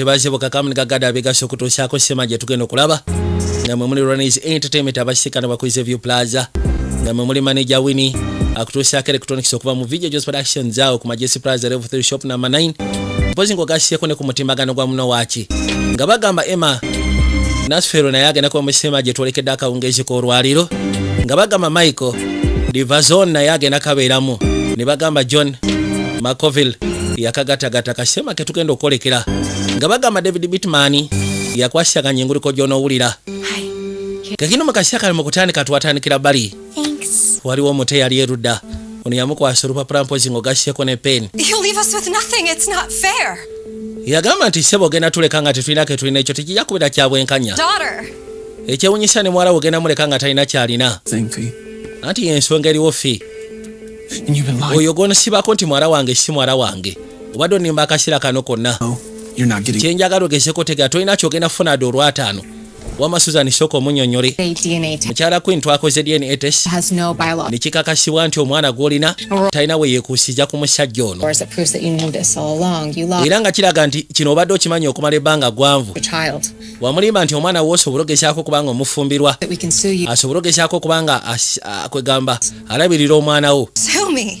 tebazibuka kamuni gagada abigasa okutuusaako sema gye tugenda okulaba nga mwe muli runners entertainment abasikana bakoze view plaza. Nga mwe muli manager wini akutuusaako electronics okuva mu video jos productions awo ku majesi plaza level 3 shop number 9 mpozi ng'ogasieko ne ku mutimbagano gwa muno waaki nga bagamba emma nasfero naye agenda kuba musema gye twolekedde akawungeezi k'olwaliro nga bagamba michael divazon naye agenda kabeeramu ne bagamba john macoville yakagatagata kasema ketugenda okwolekera nga bagamba david bitman yakwasaganya enguliko gy'onoowulira kakino mu kaseera kali mu kutandika twatandikira bali Thanks. waliwo omuto eyali erudda. Ono yamukwasa olupapula mpozi ng'ogasseko ne peeni You leave us with nothing. It's not fair. yagamba nti sebo ogenda tuleka nga tetulina ke tulina ekyo tekijja kubeera kya bwenkanya. Daughter. ekyewunyisa ne muwala we ogenda muleka nga talina kyalina. Anti yensonga eriwo lying. oyo gonosibako nti mwala wange si mwala wange. Obadde onimba akaseera kano konna No, you're not getting kyenjagala ogezeko tegera tolina kyogenda kufuna dde olwataano wama susan sooka omunyonyole mukyala queen twakoze dna test. Biological nekikakasibwa nti omwana gw'olina talina we yeekuusiza ku musajja ono. Era nga kiraga nti kino obadde okimanyi okumala ebbanga gwanvu. wamulimba nti omwana wo osobola ogezaako kubanga omufumbirwa. Asobola ogezaako kubanga as- a- kwegamba alabirira omwana wo.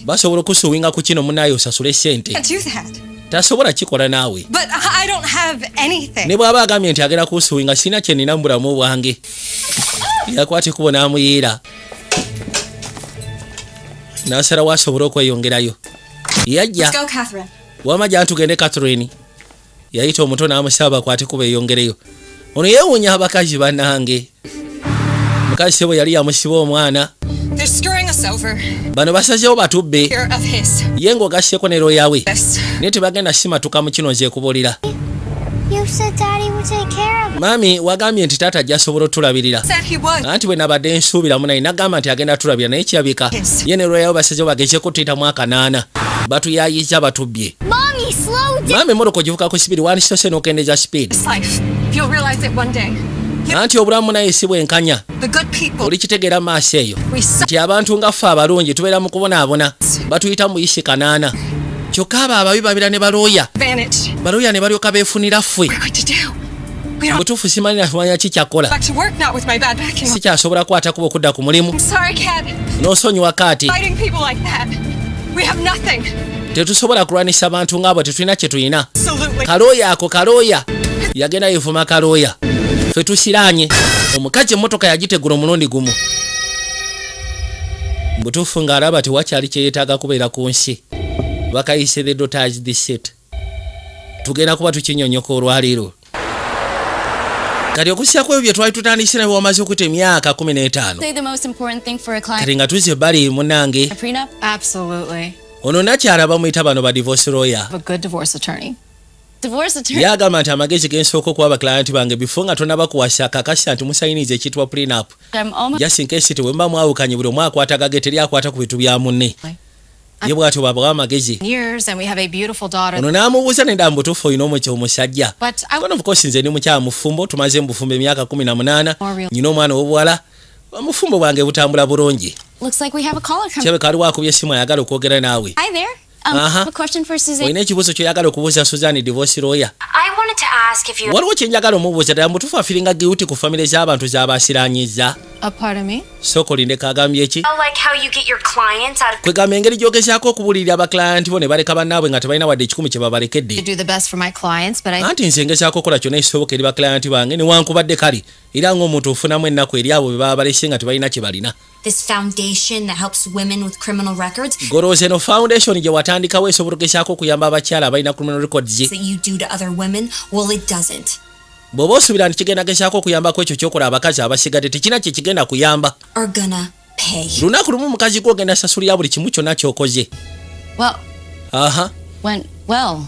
Basobola okusuwinga ku kino munaye osasule sente. Tasobola kikola naawe. But I I don't have anything. ne bw'aba agambye nti agenda kusuwinga sirina kye nina mu bulamu bwange yakwata ekubo n'amuyiira. N'asalawo asobole okweyongerayo. Yajja Go, Catherine. wama gya tugende catherine. Yayita omuto n'amusaba akwate kuba eyongereyo. Ono yeewuunya abakazi bannange. Mukazi sebo yali yamusiba omwana Bano basazeewo batubbe ye ng'ogasseko ne roya we This. naye tebagenda simatuka mu kino nze kubulira You said Daddy would take care of us. maami wagambye nti taata ajja asobola otulabirira. Anti bwe nabadde nsuubiramu naye nagamba nti agenda tulabira naye kirabika Yes. ye ne royawo basazeewo bagezeko tuyitamu akanaana. Batuyayiza batubbye maami emmotoka ogivukako sipiidi wandisitose n'okendeza sipiidi Anti obulamu naye si bwenkanya. People. olikitegeera mu maaso eyo. Nti abantu nga ffe abalungi tubeera mu kubonaabona batuyita muyisi kanaana kyokka abo ababi babira ne balooya. Balooya ne balyoka beefunira ffe. Butuufu simanyi not with my bad backing. sikyasobola kukwata kuba okudda ku mulimu. N'osonyiwa kaati. Tetusobola kulwanisa bantu ngaabo tetulina kye tulina. Kalooya ako kalooya. Yagenda yevuma kalooya ffe tusiraanye omukazi emmotoka yagitegula omulundi gumu. Butuufu ng'alaba tewakyali kyeyeetaaga kubeera ku nsi. Bakayise the daughters the set tugenda kuba tukinyonyoka olwaleero kati okusyako ebyo bye twali tutandise nabwe wamaze okuyita emyaka 15 say the most important thing for a client. Kati nga tuze bali munange ono nakyala bamuyita bano ba divorce lawyer yagamba nti amagezi gensooka okuwa abaklayanti bange bifo nga tonabakuwasa kakasa nti musayiniza ekiyitibwa prenup. I'm almost just in case tewe mba mwawukanye buli omu akwatagage teri akwata ku bintu bya munne. Ye bwatyo bwabawa amagezi. Ono n'amubuuza nedda mutuufu olina omuky omusajja. But I One of course nze ndi mukyala mufumbo tumaze mu bufumbo emyaka 18 More real- nyina omwana ow'obuwala. Omufumbo bwange butambula bulungi. Looks like we have a caller coming. Kyabeka aliwo akubye essimu ayagala okwogera naawe um Uh-huh. a question for suzanne olina ekibuuzo kyoyagala okubuuza suzan divorce lawyer I waliwo kyenjagala omubuuza ddala mutuufu afiringa giuti ku famire z'abantu z'abasiranyiza a part of me. sooka olindeko agambye ki? Like how you get your clients out of. kwegamba engeri gyogezaako okubulirira abaklayanti bo ne baleka bannaabwe nga tebalina wadde ekikumi kye To babalekedde anti nze ngezaako okukola kyonna ekisoboka eri baklayanti bange newankubadde kale era ng'omuntu ofunamu ennaku eri abo be baba balese nga tebalina kye balina. Golooza eno foundation gye watandikawo esobola ogezaako okuyamba abakyala abalina criminal records Well, it doesn't. bw'oba osuubira nti kigenda gezaako okuyambako ekyo kyokola abakazi abasigadde tekina kye kigenda kuyamba. Are gonna pay. lunaku lumu mukazi gwe ogenda sasulira buli kimu kyonna kyokoze. Well aha. went well.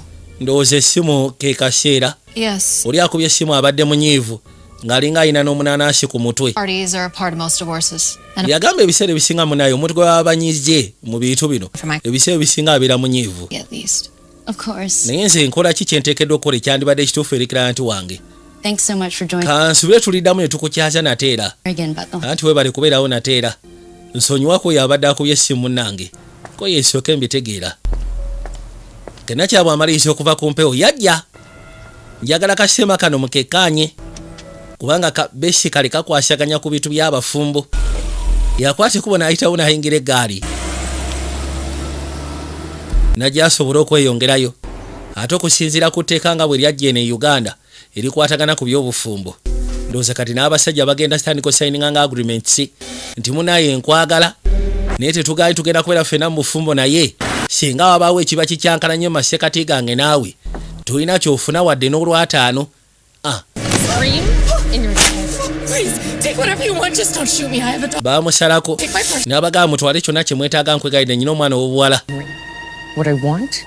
Ndowooza essimu ke kaseera. Yes. oli akubye essimu abadde munyiivu ng'alinga alina n'omunanaasi ku mutwe. Yagamba ebiseera ebisinga munaye omutwe gwe baba banyize mu bintu bino ebiseera ebisinga abeera munyiivu naye nze nkola ki kyenteekeddwa okukola ekyandibadde ekituufu eri kiranti wange? Thanks so much for joining kansubire tuliddamu ne tukukyaza nateera again bethel anti webale kubeerawo nateera nsonyiwako oyo abadde akubye essimu munnange ko yeesooke mbitegeera. Kenna kyabwe amaliriza okuva ku mpewo. Yajja! Njagala kasema kano mukekanye kubanga ka- besi kale kakwasaganya ku bitu by'abafumbo. Yakwate kubona ayitawo nayingira egaali najjasobola okweyongerayo ate okusinziira ku tteeka nga bwe lyajja eno e uganda erikwatagana ku byobufumbo ndowooza kati n'abasajja bagenda sitandika osayininga nga agreements nti munaye nkwagala naye tetugaye tugenda kubeera ffena mu bufumbo naye singa wabaawo ekiba kikyankana nnyo mu masekati gange naawe tulina kyofuna wadde n'olwataano ah, Scream in your head. Please, take whatever you want, just don't shoot me. I have a dog. bamusalako Take my purse. n'abagamba mutwale kyonna kye mwetaaga nkwegalidde nyina omwana ow'obuwala What I want,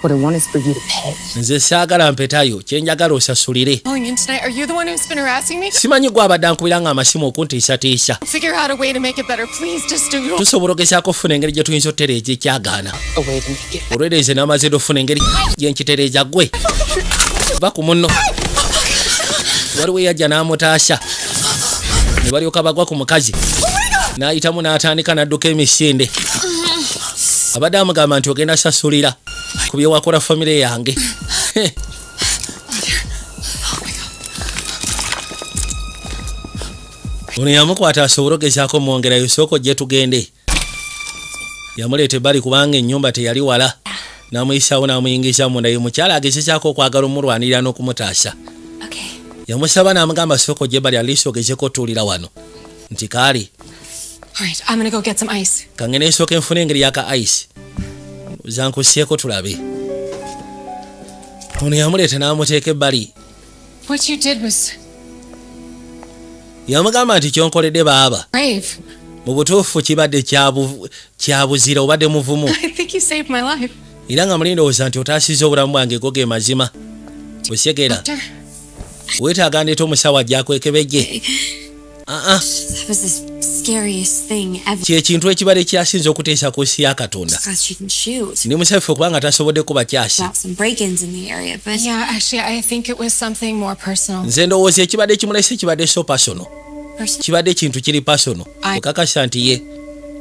what I want is for you to pay. nze saagala mpetayo kyenjagala osasulire Calling in tonight. Are you the one who's been harassing me? simanyi gwe abadde ankubira nga amasimu okuntiisatiisa Figure out a way to make it better. Please, just do. tusobola ogezaako okufuna engeri gye tuyinza otereeza ekyagaana A way to make it. olwereeze n'amaze okufuna engeri gye nkitereeza gwe va ku munno waliwo eyajja n'amutaasa ne balyoka bagwa ku mukazi n'ayitamu n'atandika n'adduka emisinde abadde amugamba nti ogenda sasulira ku byewakola famire yange. Ono yamukwata asobole ogezaako mwongerayo sooka ojje tugende. Yamuleeta ebbali kubanga ennyumba teyali wala. N'amuyisaawo n'amuyingiza munda. Ye mukyala agezezaako okwagala omulwanirira n'okumutaasa. Yamusaba n'amugamba sooka ojje ebbali aliisi ogezeko otuulira wano. Nti kaali All right, I'm gonna go get some ice. kange neesooka enfuna engeri yaka ice. Zankusyeko tulabe. Ono yamuleeta n'amuteeka ebbali. What you did was yamugamba nti kyonkoledde baaba. brave. mu butuufu kibadde kyabu- kyabuzira obadde muvumu. I think you saved my life. era nga mulindowooza nti otaasiza obulamu bwange go ge mazima. Doctor, weetaaga ndeeta omusawo ajja akwekebejje. Aa That was the scariest thing ever. kyekintu ekibadde kyasinza okuteesa ku nsi ya katonda Because she can shoot. ndi musaffe kubanga tasobodde kuba kyasi About some break-ins in the area, but yeah, actually, I think it was something more personal. nze ndowooza ekibadde kimulese kibadde so pasono kibadde ekintu kiri pasono okakasa nti ye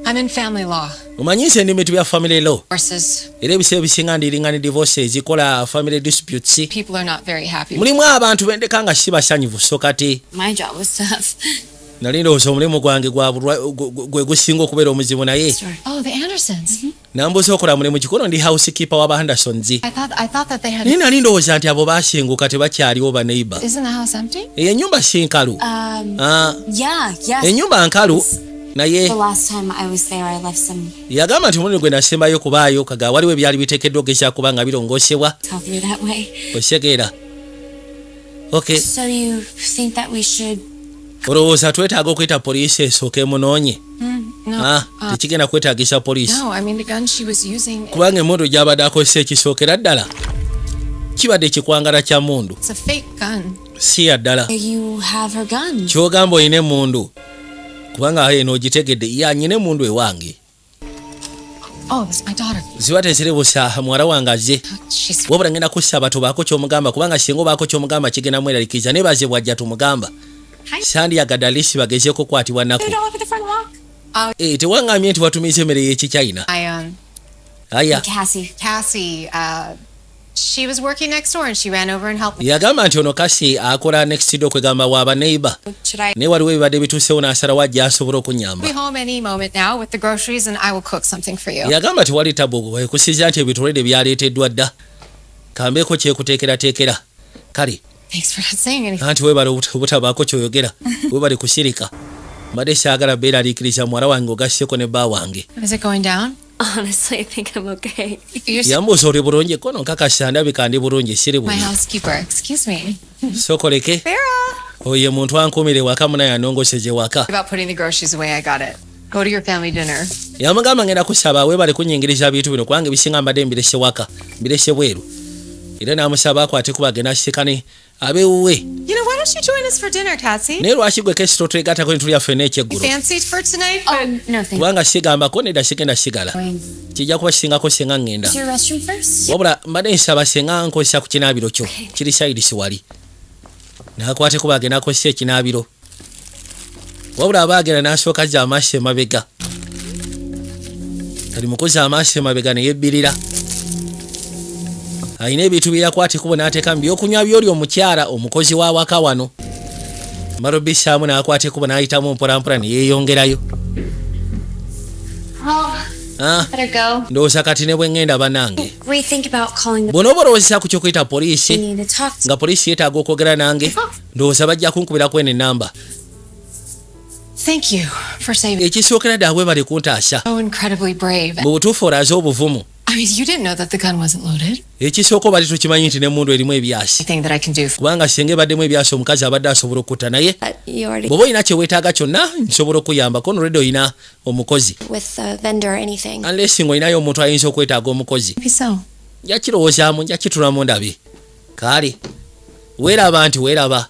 I'm in family law. omanyi nze ndi mitu bya family law Horses, era ebiseera ebisinga ndiringa ne divorce ezikola family disputes people are not very happy. mulimu abantu bendeka nga si basanyufu so kati Nali ndowooza omulimu gwange gwe gusinga okubeera omuzibu naye. Oh, the Andersons. nambuuza okola mulimu kikono ndi housekeeper waba andersons I thought I thought that they had. naye nali ndowooza nti abo basinguka tebakyaliwo baneiba Isn't the house empty? eyo ennyumba si nkalu Um, Ah, ennyumba nkalu naye The last time I was there, I left some yagamba nti omulundi gwe nasembayo kubaayo kaga waliwo ebyali biteekeddwa ogeza kuba nga birongosebwa osegeera ok So you think that we should? Olowooza twetaaga okwyita poliisi esooke emunoonye? No. Ah, uh, tekigenda kwetaagisa poliisi. kubanga emundu gy'abadde akozesa ekisookera ddala kibadde ekikwangala kya mundu? Si ya ddala. Kyogamba oyina emundu kubanga eno ogitegedde yanyina emundu ewange. Oh, ziba tezirebusa muwala wange azze. She's. wabula ngenda kusaba tubaako kyomugamba kubanga singa obaako kyomugamba kigenda mweraliikiriza ne baze bwajja tumugamba sandiyagadde alisi bagezeeko okukwatibwa walk. Eh, tewaŋŋambye nti watumiza emmere y'ekichina um aya. Uh, she was working next door and she ran over and helped me. yagamba nti ono kasi akola next door okwegamba waaba I? naye waliwo ebibadde bituusewo n'asalawo ajja asobole Be okunyamba home any moment now with the groceries and I will cook something for you. yagamba tewali tabu ekusiza nti ebitolere byaleeteddwa dda kambeeko kyekuteekerateekera kale Anti webale obut- obutabaako kyoyogera webale kusirika mbadde saagala beeraliikiriza muwala wange ogasseko ne bba wange Is it going down? Honestly, I think I'm okay. You're s- yambuuza oli bulungi kono nkakasa ndabika ndi bulungi siri my bulungi housekeeper. Excuse me. sokoleke oyo muntu ankuumire waka munaye anongoseze waka About putting the groceries away, I got it. Go to your family dinner. yamugamba ngenda kusaba webale kunyingiriza bintu bino kubanga ebisinga mbadde mbirese waka mbirese bweru era namusaba akwate kuba agenda asikane abewuwe You know, why don't you join us for dinner, Cassie? naye lwaki gwe kesito twegattako n'ekyeggulo? Fancied for tonight? Oh kubanga sigambako nedda sigenda sigala. Going kijja kuba kisingako restroom first. wabula mbadde nsaba senga nkozesa ku kinaabiro kyo. Kiri sayidisi wali. Nakwate kuba agenda akozesa ekinaabiro. Wabula aba agenda n'asooka zza amaaso emabega. Kali mukozi amaaso emabega neyebbirira alina ebintu byeyakwatikubo n'ateeka mu byokunywa byoli omukyala omukozi wa waka wano. Mala obissaamu n'akwatikubo n'ayitamu mpolampola ne yeeyongerayo. Oh, Ah, ndowooza kati ne bwe ŋŋenda bannange. Rethink about calling the bw'onooba olowoozesa ku kyokuyita poliisi nga poliisi yeetaaga okwogera nange ndowooza bajja kunkubirako eno enamba Thank you for saving. ekisookera ddala bwe bali kuntaasa. So incredibly brave. mu butuufu olaze obuvumu I mean, you didn't know that the gun wasn't loaded. ekisooka obali tukimanyi nti n'emmundu erimu ebyasi. Anything that I can do for kubanga singa ebaddemu ebyasi omukazi abadde asobola okutta naye. Already bw'oba olina kyeweetaaga kyonna nsobola okuyambako nolwedde olina omukozi. With a vendor or anything. unless nga olinayo omuntu ayinza okwetaaga omukozi. Maybe so. nja kirowoozaamu nja kitulamu ndabe kaale weeraba nti weeraba.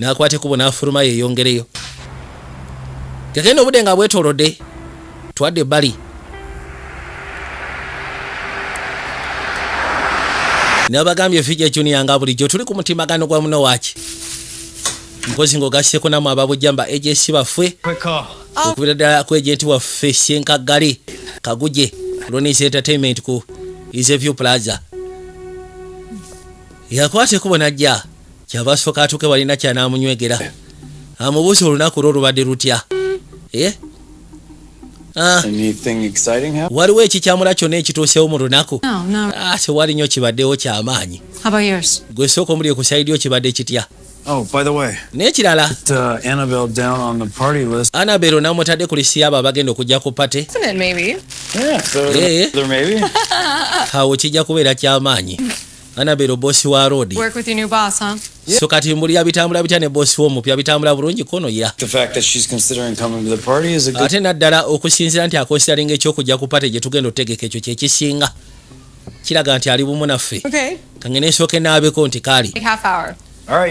N'akwata ekubo n'afuluma yeeyongereyo. Gagenda obudde nga bwetoolodde twadde ebbali nabagambye fija junior nga bulijjo tuli ku mutimagano gwa muno waaki? Mpozi ng'ogasseko namu ababujjamba ejesi baffe okubira ddala ku ejenti waffe syenkaggale kaguje ronis entertainment ku iseview plaza. Yakwata ekubo najja kyava asooka atuuke walina kyanamunywegera amubuuza olunaku lwo olubadde lutya waliwo ekikyamula kyonna ekituusewo mu lunaku No, no. Ah, tewali nnyo kibaddewo kyamaanyi How about yours? gwe sooka omuli ekusaidyo kibadde kitya Oh, by the way, n'ekirala uh, Annabelle down on the party list. anabero namutadde ku lisi yaabo abagenda okujja ku pate Isn't it, maybe? Yeah, so Yeah. there maybe. awo kijja kubeera kyamaanyi anabero bosi wa roodi Work with your new boss, huh? so kati mbulira bitambula bitya ne bosi wo omupya bitambula bulungi kono ya. The fact that she's considering coming to the party is a good. ate naddala okusinziira nti akonsiralinga ekyokujja ku pate gye tugenda otegeka ekyo kyekisinga kiraga nti ali bumu naffe. Okay. kangene nsooka enaabeko nti kaali.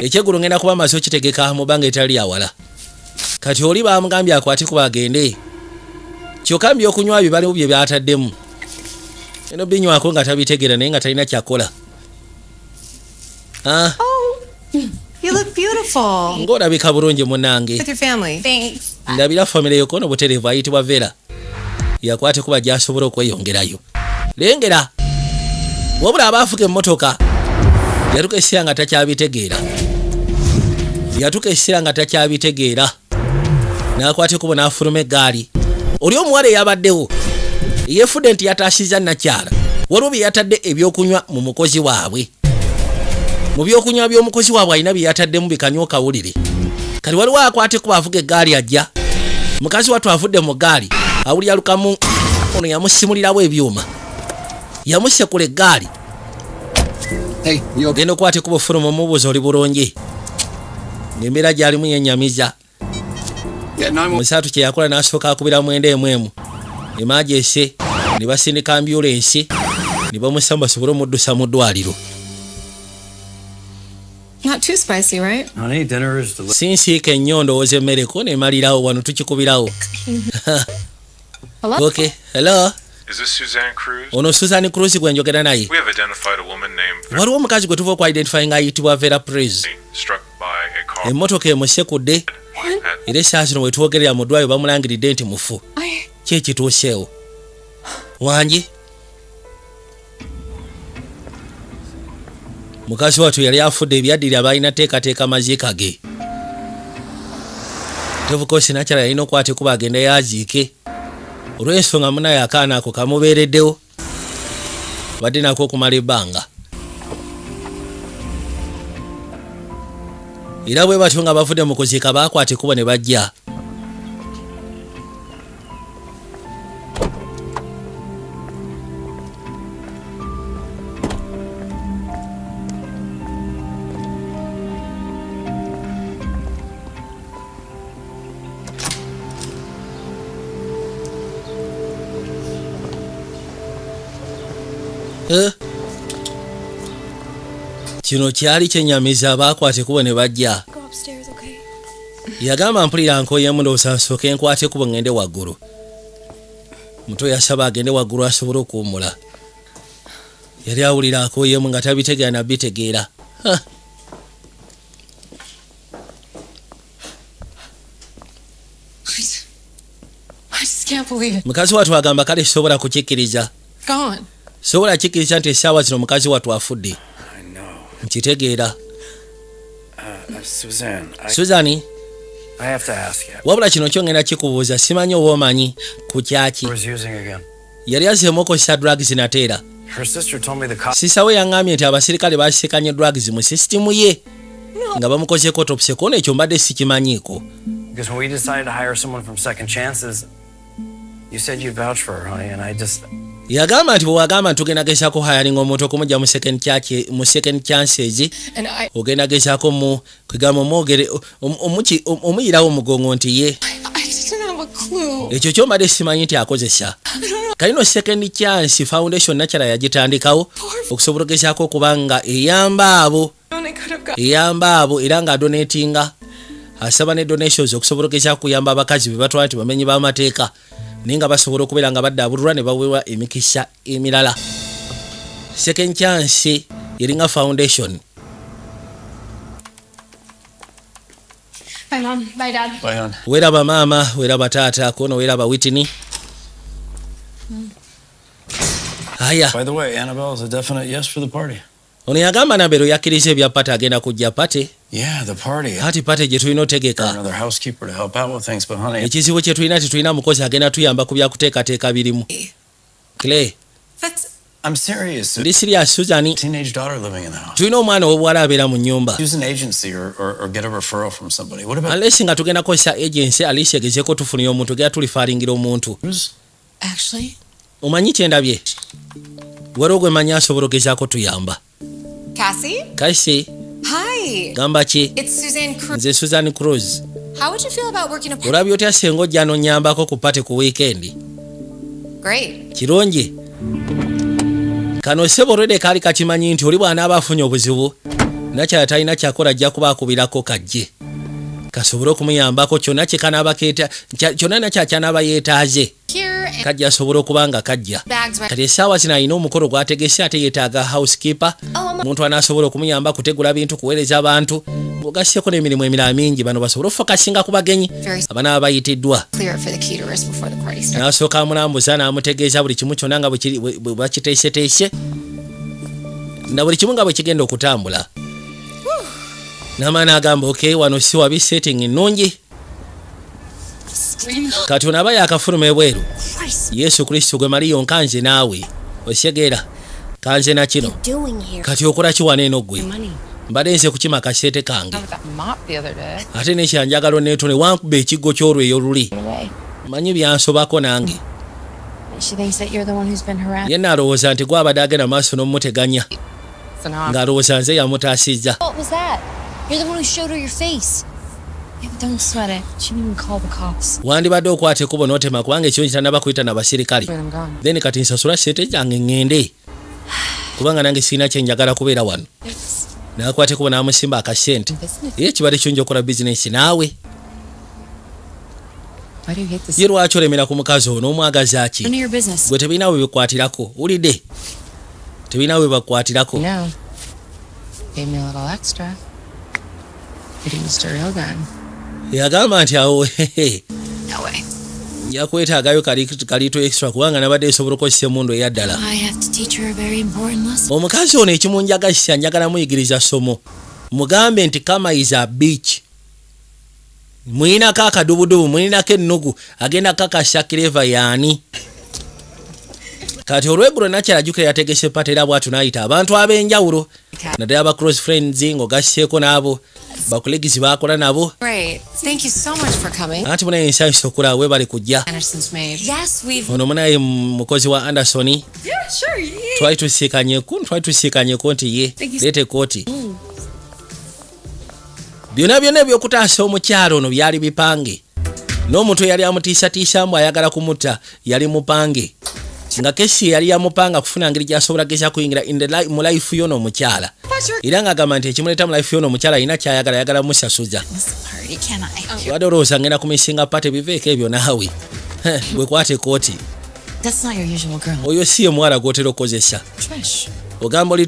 Ekyeggulo ngenda kuba maze okitegeka mu bbanga etali yawala kati oli bamugambye akwate kuba agende kyokka mbyokunywa bye baliwo bye byataddemu. Eno binywako nga tabitegeera naye nga talina kyakola ng'olabika bulungi munange With your family. Thanks. ndabira famire yokono butereevu ayitibwa vera. Yakwate kuba gyasobola okweyongerayo. Lengera! Wabula abaafuga emmotoka yatuka essira nga takyabitegeera. Yatuka essira nga takyabitegeera. N'akwata ekubo n'afuluma eggaali. Oli omuwala eyabaddewo yeefudde nti yataasiza nakyala waliwo bye yatadde ebyokunywa mu mukozi waabwe mu byokunywa by'omukozi waabwe alina bye yataddemu bikanywa kawulire kati waliwo akwate kuba avuga eggaali ajja? Mukazi wattu avudde mu gaali awulira lukamu ono yamusimulirawo ebyuma. Yamusekula eggaali. Hey, you okay? genda okwata kuba ofuluma omubuuza oli bulungi ngaembeera gyalimu yenyamiza. Musaatu kyeyakola n'asooka akubira mwenda emu emu. Emajese ne basindika ambulensi ne bamussa basobole omuddusa mu ddwaliro Not too spicy, right? Honey, dinner is delicious. sinsiika ennyo ndowooza emmereko nemalirawo wano tukikubirawo. Hello? okay hello? Is this Suzanne Cruz? ono susan cruz gwe njogera naye. We have identified a woman named waliwo omukazi gwe tuva okwidentify nga ayitibwa vera Verity struck by a car. Emmotoka emusekudde at era essaa zino bwe twogerera mu ddwaliro bamulangiridde nti mufu ki ekituuseewo wangi mukazi wattu yali afudde ebyaddirira abalina teekateeka maziika ge tevukosi nakyala yalina okwata kuba agenda yaziike. Olw'ensonga munaye akaana ako kamubeereddewo badde nako okumala ebbanga. Era bwe batyo nga bavudde mu kuziika baakwata ekubo ne bajja kino kyali kyenyamiza abaakwata ekubo ne bajja Go upstairs, okay? yagamba mpulira nkoyemu ndowooza nsooke nkwata ekubo ngende waggulu muto yasaba agende waggulu asobole okuwumula yali awulira akoyemu nga tabitegeera nabitegeera Ha! I just can't believe it. mukazi wattu agamba kale sobola kukikkiriza Gone. sobola kikkiriza nti essaawa zino mukazi wattu afudde. Nkitegeera Uh, uh, Suzanne, I, suzani I have to ask you. wabula kino kyongenda kikubuuza simanyi oba omanyi ku kyaki was using again. yali azeemu okozesa drugs nateera Her sister told me the cops. sisa we yaŋŋambye nti abasirikale basisikanye drugs mu sisitimu ye nga bamukozeko kono ekyo mbadde sikimanyiiko Because when we decided to hire someone from Second Chances, you said you'd vouch for her, honey, and I just. Yagamba nti bwewagamba nti tugenda gezaako hayalinga omuntu okumujja mu second chance- mu second chances And I, ogenda gezaako mu kwegamba omuyirawo omugongo nti ye. Ekyo kyombadde simanyi nti akozesa. Kalino second chance foundation nakyala yagitandikawo okusobola ogezaako okuba nga eyamba abo eyamba abo era ng'adonatinga asaba ne donations okusobola ogezaako kuyamba abakazi be batwala nti bamenyi b'amateeka naye nga basobola okubeera nga baddaabululwa ne baweebwa emikisa emirala second chance yeringa foundation Bye, Mom. Bye, Dad. Bye, hon. weeraba maama weeraba taata kono weeraba witini aya By the way, Annabelle is a definite yes for the party. ono yagamba nabero yakkiriza ebya pate agenda kujja pate Yeah, the party. ati pate gye tulina otegeka another housekeeper to help out with things, but honey, ekizibu kye tulina titulina mukozi agenda tuyamba ku byakuteekateeka birimu serious. ndi sirias the house. tulina omwana ow'obuwala abeera mu nnyumba Use an agency or, or, or get a referral from somebody. What about unless nga tugenda kukozesa agency alisi egezeeko tufunire omuntu gera tulifaalingira omuntu omanyi kyendabye waliwo gwe manyi asobola ogezaako tuyamba kasi. Gamba ki? It's Suzanne Cruz. nze susan cruz. How would you feel about working a olabye otya senga ojja nonyambako ku pate ku wiikendi kirungi. Kano sebo olwedde kaali kakimanyi nti oli bw'anaaba afunye obuzibu nakyala talina kyakola ajja kuba akubirako kajje kasobole okumuyambako kyonna kya- kyonna nakyakyanaaba yeetaaze kajja asobole okuba nga kajja. Kati essaawa zino alina omukolo gwategese ate yeetaaga housekeeper. Omuntu anaasobola okumuyamba kutegula bintu kuweereza abantu. Ogasseko n'emirimu emirala mingi bano basobole ofokasinga ku bagenyi abanaaba bayitiddwa n'asooka amulambuza n'amutegeeza buli kimu kyonna nga bwe bakiteeseteese na buli kimu nga bwe kigenda okutambula n'amala n'agamba ok wano si wabi setting ennungi kati ono aba yakafuluma ebweru. Yesu kristo gwe mali yonka nze naawe. Osegeera kanze na kino. Kati okola ki wano eno gwe Money. mbadde nze kukima kaseete kange. Ate nekyanjagalo neetone wankuba ekiggo ky'olweyo luli manyi byansobako nange. Ye naalowooza nti gwabadde agenda maaso n'omuteganya. Ng'alowooza nze yamutaasizza What was that? You're the one who showed her your face. Yeah, but don't sweat it. She didn't even call the cops. wandibadde okwata ekkubo n'otema kubanga ekyo kitanaba kuyita n'abasirikale when I'm gone. then kati nsasula sente zange ŋŋende kubanga nange sirina kyenjagala kubeera wano nakwata ekkubo n'amusimba akasente Business. ye kibadde kirungi okola bizinensi naawe Why do you hate this? ye lwaki olemera ku mukazi ono omwagaza ki None of your business. gwe tebirina we bikwatirako wulidde tebirina we bakwatirako No. Gave me a little extra. It used a real gun. yagamba nti awo hehe, No way. yakwetaagayo kaliito extra kubanga nabadde esobola okukozesa emundu eya ddala I have to teach her a very important lesson. omukazi ono ekimunjagasisa njagala muyigiriza somo mugambe nti kama is a beach mulinako akadubudubu mulinako ennugu agenda kakasa kireva yaani kati olweggulo nakyalajjukira yategese pata era bwatu nayita abantu ab'enjawulo naddala aba cross friends ng'ogasseeko n'abo bakulegizi bakola nabo Great. Thank you so much for coming. anti munaye ensanyusa okulaba kujja made. Yes, we've. ono munaye mukozi wa andersoni Yeah, sure. Yeah. twali tusiikanyeko twali tusiikanyeko nti ye leeta ekooti byonna byonna ebyokutaasa omukyalo ono byali bipange n'omuntu eyali amutiisatiisa mbu ayagala kumutta yali mupange nga kesi yali yamupanga kufuna ngeri gyasobola geza kuyingira mu life y'ono omukyala era ng'agamba nti ekimuleeta mu life y'ono omukyala alina kyayagala ayagala musasuza wadde olowooza ngenda kumisinga pate biveeko ebyo naawe Heh, bwe kwata ekooti That's not your usual girl. oyo si ye muwala gw'otera okukozesa Trish. ogamba oli.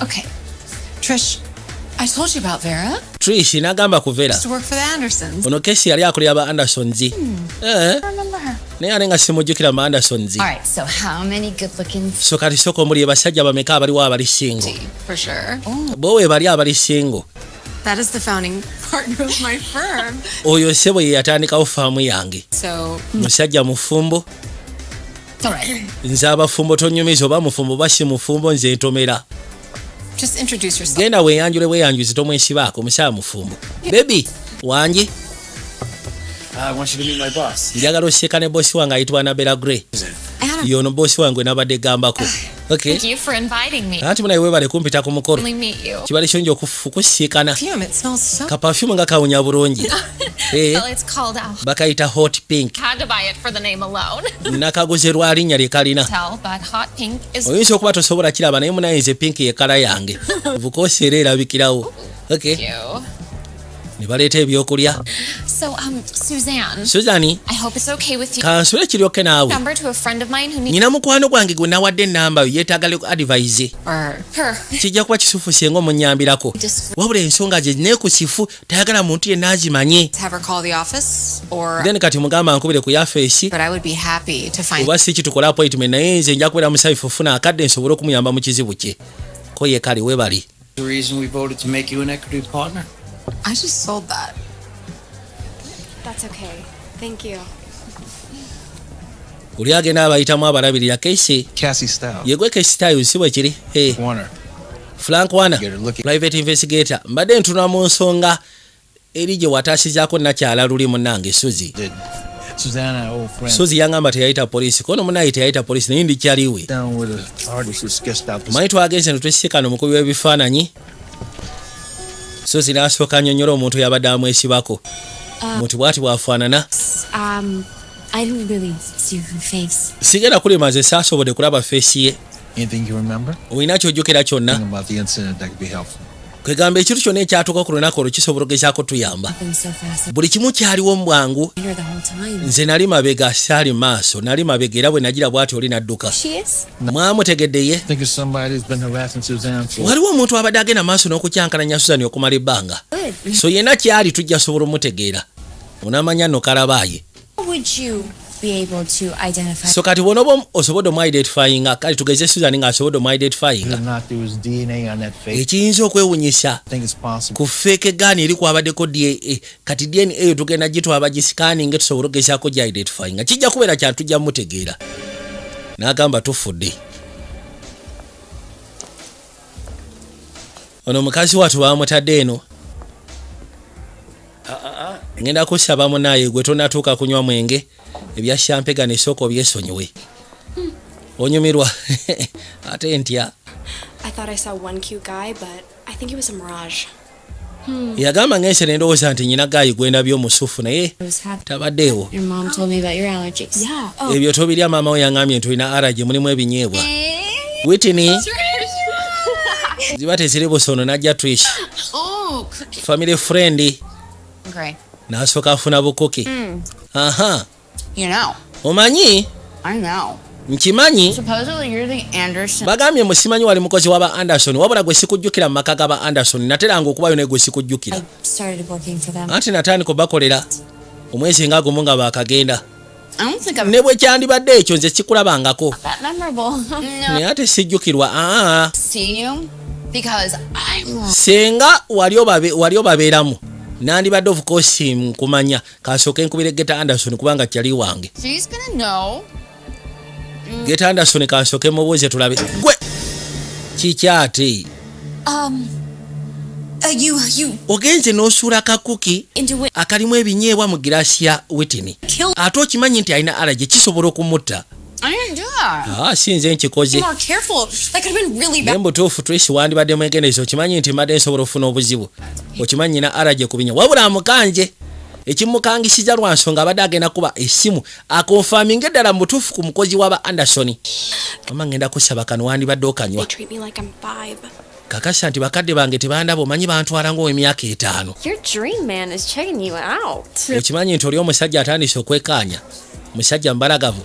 Okay. Trish, I told you about Vera. trish n'agamba ku vera to work for the Andersons. ono kesi yali akolera ba andersons eh, remember her. naye ate nga simujjukira ma andersons All right, so how many good looking so kati sooka omuli basajja bameka abaliwo abali singo For sure. boowe bali abali singo That is the founding partner of my firm. oyo sebo ye yatandikawo faamu yange So, musajja mufumbo all right. nze abafumbo tonyumiza oba mufumbo oba si mufumbo nze ntomera. Genda weeyanjule bweyanjuzi tomwesibaako musaa mufumbo. Bebi wangi I want you to meet my boss. njagala oseka ne bosi wange ayitibwa nabera gray. Yono bosi wange nabadde gambako okay Thank you for inviting me. anti munaye webale kumpita ku mukolo Really meet you. kibali kyonji okusiikana Perfume, it smells so kapafyumu nga kawunya bulungi Eh, Well, it's called out. bakayita hot pink Had to buy it for the name alone. nakaguze lwa linnya lye kalina Tell, but hot pink is oyinza okuba tosobola kiraba naye munayinze pinki yekala yange vukoosi era erabikirawo okay you. Ne baleeta ebyokulya. So, um, Suzanne, suzani I hope it's okay with you. kansule kiryoke naawe. Number to a friend of mine who needs nyina mukwano gwange gwe nawadde enamba yo or her. kijja kuba kisufu senga omunyambirako Just wabula ensonga gye neekusifu tayagala muntu yenna azimanye have her call the office or then kati mugamba ankubire ku yafeesi. But I would be happy to find oba si kitukola appointment naye nze nja kubeera musayifu ofuna akadde nsobole okumuyamba mu kizibu kye. Ko ye kale webali The reason we voted to make you an equity partner. I just sold that. That's okay. Thank you. oli agenda abayitamu abalabirira kesi Cassie Style. yegwe kesi tayo si bwe kiri? Frank wana private investigator. Mbadde ntuna mu nsonga eri gye wataasizaako nakyala luli munnange suzi suzi yangamba teyayita polisi kono munaye teyayita polisi naye ndikyaliwe omanyi twagenze ne tusisikana omukubi w'ebifaananyi suzi n'asooka annyonnyola omuntu yabadde amwesibako. Muti bw'ati bw'afaanana. Um, sigenda kulema nze saasobodde kulaba feesi ye. Anything you remember? olina kyojjukira kyonna Kwegamba ekintu kyonna ekyatuuka ku lunaku olwo kisobola ogezaako tuyamba buli kimu kyaliwo mu bwangu. Nze nali mabega saali maaso nali mabega era bwe nagira bw'ati oli n'adduka. Mwamutegedde ye? Waliwo omuntu abadde agenda maaso n'okukyankalanya suzani okumala ebbanga. Good. so yenna kyali tujja sobola omutegeera. Onamanya nno kalabaaye be able to identify? so kati bw'onooba osobodde omuidentifyinga kale tugeze omuidentifyinga DNA on that face. ekiyinza okwewunyisa ku feeke gaani eri kwabaddeko dna kati dna eyo tugenda gitwaba gisikaninge tusobole ogezaako gyidentifyinga kijja kubeera kyatujja mutegeera n'agamba tufudde. Ono mukazi watu bamutadde eno. Ngenda kusaba munaye gwe tonatuuka kunywa mwenge ebya shampegana esooka obyesonyiwe onyumirwa. Ate ntya I thought I saw one cute guy, but I think it was a mirage. yagamba ngense nendowooza nti nyina gaayi gwendabye omusufu naye tabaddeewo Your mom told me about your allergies. Yeah. Oh, ebyo tobirya maama we yaŋambye nti olina aragi mulimu ebinyeebwa. Witini ziba teziri busono najja trish. Oh, cookie. family friend. Great. n'asooka afuna bukuki. Aha You know. omanyi? I know. nkimanyi? Supposedly you're the Anderson. bagambye musimanyi wali mukozi w'aba anderson wabula gwe sikujjukira mu maka g'aba anderson nateranga okubayo naye gwe sikujjukira. I started working for them. anti natandika obakolera omwezi nga gumu nga baakagenda I don't think I'm ne bwe kyandibadde ekyo nze kikulabangako. Naye ate sijjukirwa aa. See you because I'm senga wali obabe- wali obabeeramu nandibadde of course nkumanya kasooke nkubire geta anderson kubanga kyali wange. She's gonna know. geta anderson kansooke mubuuze tulabe gwe! Um, uh, you, you ogenze n'osuula it. akalimu ebinyeebwa mu giraasi ya witini ate okimanyi nti alina alagi kisobola okumutta I didn't do that. aa si nze nkikoze be more careful. That could have been really bad. mbutuufu twisi wandibadde mwegendeza okimanyi nti mbadde nsobola okufuna obuzibu. Okimanyi nyina alagi kubinya. Wabula amukanje. Ekimukangisiza lwa nsonga abadde agenda kuba essimu akonfaminga eddala mu butuufu ku mukozi w'aba anderson. Mama ngenda kusaba kano wandibadde okanywa. Kakasa nti bakadde bange tebandaba omanyi bantwala ng'ow'emyaka etaano. Okimanyi nti oli omusajja atandise okwekaanya musajja mbalagavu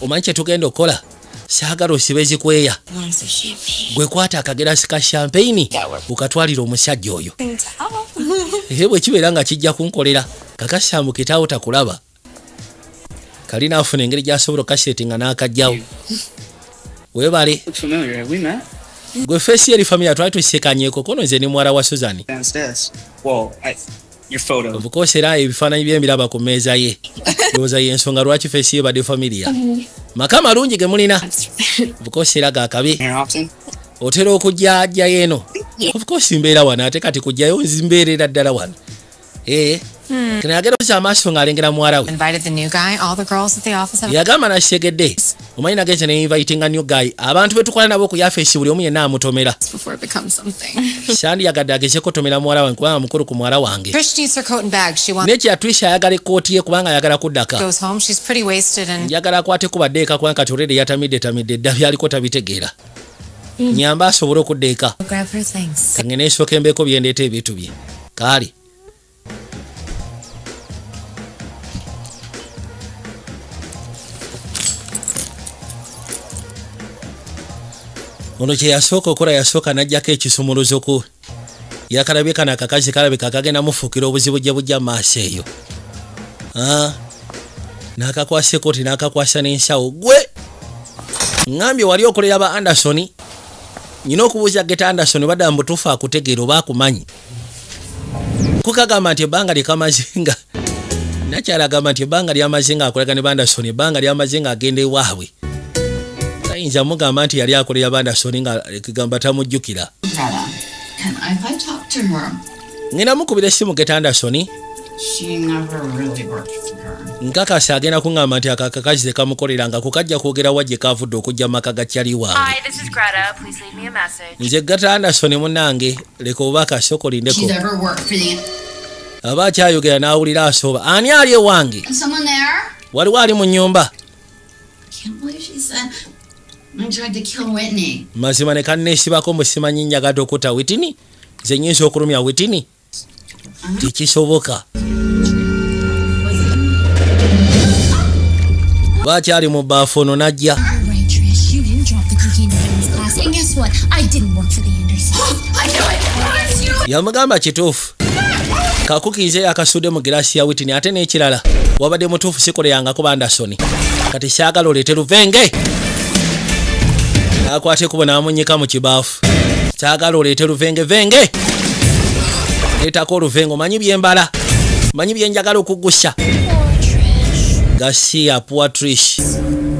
omanyi kye tugenda okukola? Saagala osiba ezikweya. Gwe kwata akagerasi ka champagne ukatwalira omusajja oyo. Era bwe kibeera nga kijja kunkolera kakasamukitaawo takulaba. Kali naafuna engeri gyasobola okasetinga n'akajjawo webale gwe feesi eri famiria twali tusekanyeko kono nze ne muwala wa suzani obukosi era ebifaananyi byembiraba ku mmeeza ye. Lowooza yensonga lwaki feesi ye badde famiria maka malungi ge mulina. Obukosi era gakabi otera okujjajjayo eno? Obukosi mbeera wano ate kati kujjayo nzimbeerera ddala wano. Ee kino yagenda okuza amaaso ng'alengera muwala we. Yagamba nasegedde omanyi nagenze neinvitinga new guy? Abantu betukola nabo ku yafeesi buli omu yenna amutomera. Something. sandiyagadde ageze kutomera muwala wange kubanga mukulu ku muwala wange. Trish needs her coat and bag. She wants nekya twisha ayagala ekkooti ye kubanga ayagala kuddaka. Njagala akwateko baddeeka kubanga kati olede yatamidde tamidde dda byaliko tabitegeera. Nyamba asobole okudda eka kange nesooka embeeko byendeeta ebintu bye. Kaali ono kye yasooka okola yasooka n'ajjako ekisumuluzo ku yakalabye kano akakazi kalabika kagenda mufuukira obuzibu gye bujja mu maaso eyo. N'akakwasa ekoti n'akakwasa n'ensawo. Gwe! Ŋŋambye wali okolera ba andersoni nyina okubuuza geta anderson badda mu butuufu akutegeera oba akumanyi. Kukagamba nti ebbanga lyekamazinga nakyala agamba nti ebbanga lyamaze nga akolaga ne banderson ebbanga lyamaze nga agenda ewaabwe tayinza mugamba nti yali akolera banderson nga tamujjukira talk to her, ngenda mukubira essimu geta anderson she never really worked for her. nkakasa agenda kuŋŋamba nti akakakazi tekamukolera nga kukajja kwogera wa gye kavudde okujja maka gakyali wange Hi, this is Greta. Please leave me a message. nze gata anderson munnange leka obubaka soko lindeko She's ever worked for the. aba akyayogera n'awulira asooba ani ali ewange waliwo ali mu nnyumba mazima ne kanneesibako musimanyi njagadde okutta witini nze nyinza okulumya witini tekisoboka baakyali mu baafu ono najja Right, Trish. You didn't drop the cookie in Whitney's class. And guess what? I didn't work for the Andersons. I knew it. Yes, you. yamugamba kituufu kakukinze yakasudde mu girasi ya witini ate n'ekirala wabadde mutuufu sikoleyangako bandasoni kati kyagala oleete luvenge akwata ekubo n'amunyika mu kibaafu. Kyagala oleete luvengevenge? Leetako oluvengo omanyi byembala manyi byenjagala okugusya Poor Trish. gasiya puatrish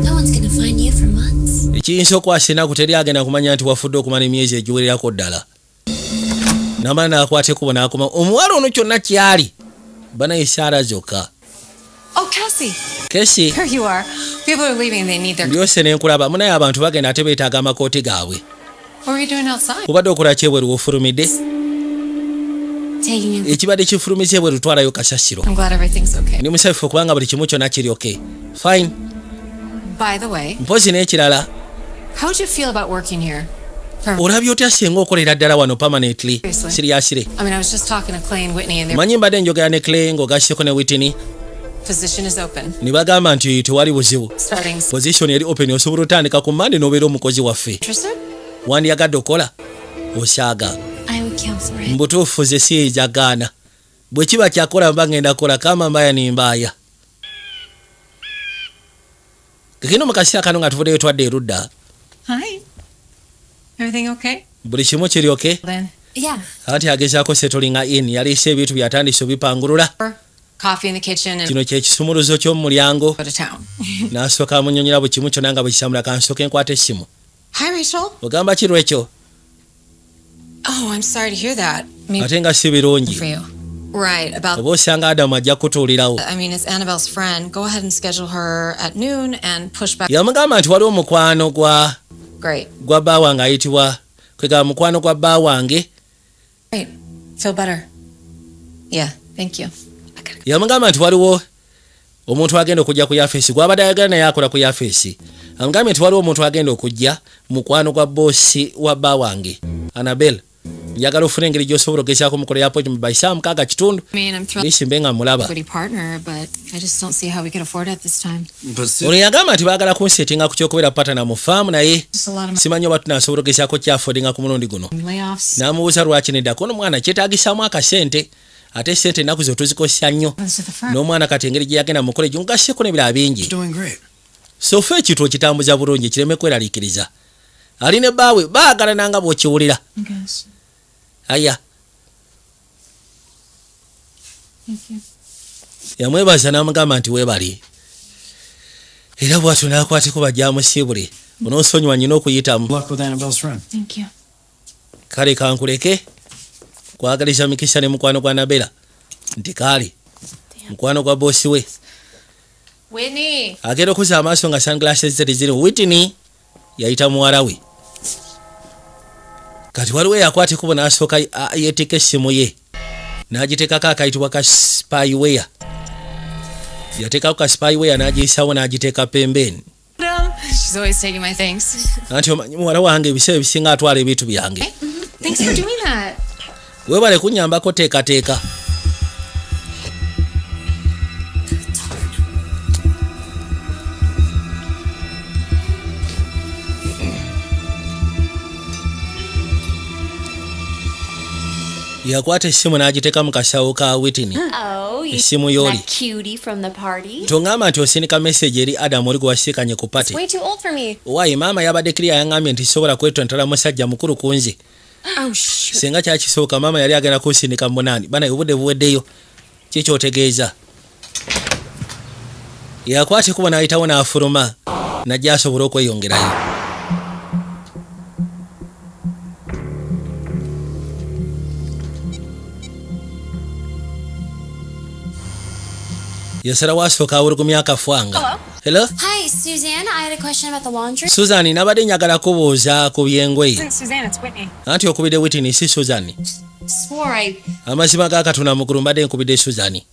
No one's gonna find you for months. ekiyinza okwasa enaku teri agenda kumanya nti wafudde okumala emyezi egiwererako ddala. Namala n'akwata ekubo n'akoma. Omuwala ono kyonna kyali. Banaye saara zokka oh, Cassie, kesi here you are. People are leaving. They need their. lyose nenkulaba munaye abantu bagenda ate beetaaga amakooti gaabwe What were you doing outside? kubadde okola kyebweru wofulumidde Taking in ekibadde kifulumiza ebweru twalayo kasasiro I'm glad everything's okay. ndi musanyufu kubanga buli kimu kyonna kiri oke fine By the way, mpozi n'ekirala how would you feel about working here? Olabye otya singa okolera ddala wano permanently their manyi mbadde njogera ne clay ng'ogasseko ne witini. Ne bagamba nti tewali buzibu. Position eri open osobola otandika ku mande n'obeera omukozi waffe. Interested? wandiyagadde okola osaaga. Mbutuufu ze siyinza gaana bwe kiba kyakola mba ngenda kola kama mbaya nimbaaya kekino mu kaseera kano nga tuvuddeyo twadde erudda Hi. Everything okay? buli kimu kiri oke Then Yeah. anti agezaako setolinga in yaleese ebintu byatandise obipangulula coffee in the kitchen and kino kyekisumuluzo ky'omulyango go to town. n'asooka amunyonyera buli kimu kyonna nga bwe kisamula kansooka enkwata essimu Hi, Rachel. ogamba ki Oh, I'm sorry to hear that. I mean, ate nga si birungi. Right, about. oba osanga adamu ajja kutuulirawo I mean, it's Annabelle's friend. Go ahead and schedule her at noon and push back. yamugamba nti waliwo mukwano gwa Great. gwa bba wange ayitibwa kwegamba mukwano gwa bba wange Great. Feel better. Yeah, thank you. Yamugamba nti waliwo omuntu agenda okujja ku yafeesi gwabadde ayagala naye akola ku yafeesi amugambye nti waliwo omuntu agenda okujja mukwano gwa boosi wa bba wange anabel njagala ofuna engeri gyosobola ogezaako mukolera appointment by saa mukaaga kitundu. I mean, I'm thrilled bisimbe nga mulaba. pretty partner, but I just don't see how we could afford it this time. ono yagamba nti baagala kunsetinga ku kyokubeera patana mu faamu naye Just a lot of simanyi oba tunasobola ogezaako kyafodinga ku mulundi guno. Layoffs. n'amubuuza lwaki neddako ono mwana kyetaagisaamu akasente ate sente ennaku zo tuzikosya nnyo. N'omwana kati engeri gye yagenda mu koleji mugasseko n'ebirala bingi. Doing great. sofa ekintu okitambuza bulungi kireme kweraliikiriza. Ali ne bbaawe baagala nanga bw'okiwulira. Aya. Yamwebaza n'amugamba nti weebali era bw'atyo n'akwateko bajjamusiibule onoosonyiwa nyina okuyitamu. Kale kankuleke kwagaliza mikisa ne mukwano gwa nabera nti kaali mukwano gwa boosi we. Whitney. agenda okuza amaaso nga sunglasses zeri ziri witini yayita muwala we kati waliwo yakwatekubo n'asooka a- yeetika essimu ye. N'agiteekako akayitibwa ka spyweya yateekako ka spyweya n'agiyisawo n'agiteeka pembeeni She's always taking my things. anti omanyi muwala wange ebiseera ebisinga atwala ebintu byange Thanks for doing that. Weebale kunyambako teekateeka yakwata essimu n'agiteeka mu kasawo ka witini Oh, Essimu y'oli. tongamba nti osindika meseji eri adamu oli gwe wasiikanye ku me. waayi maama yabadde kiriya yaŋŋambye nti sobola kwetontala musajja mukulu ku nze. Singa kyakisooka maama yali agenda kunsindika munaani bana obudde buweddeyo. Kikyotegeeza yakwata ekubo n'ayitawo n'afuluma najja asobole okweyongerayo. Yasalawo asooka awulugumya akafwanga hello Hi, Suzanne. I had a question about the laundry. suzani nabadde njagala kubuuza ku byengweye Suzanne, it's Whitney. anti okubidde witini si suzani Swore I. amazima ga katonda mugulu mbadde nkubidde suzani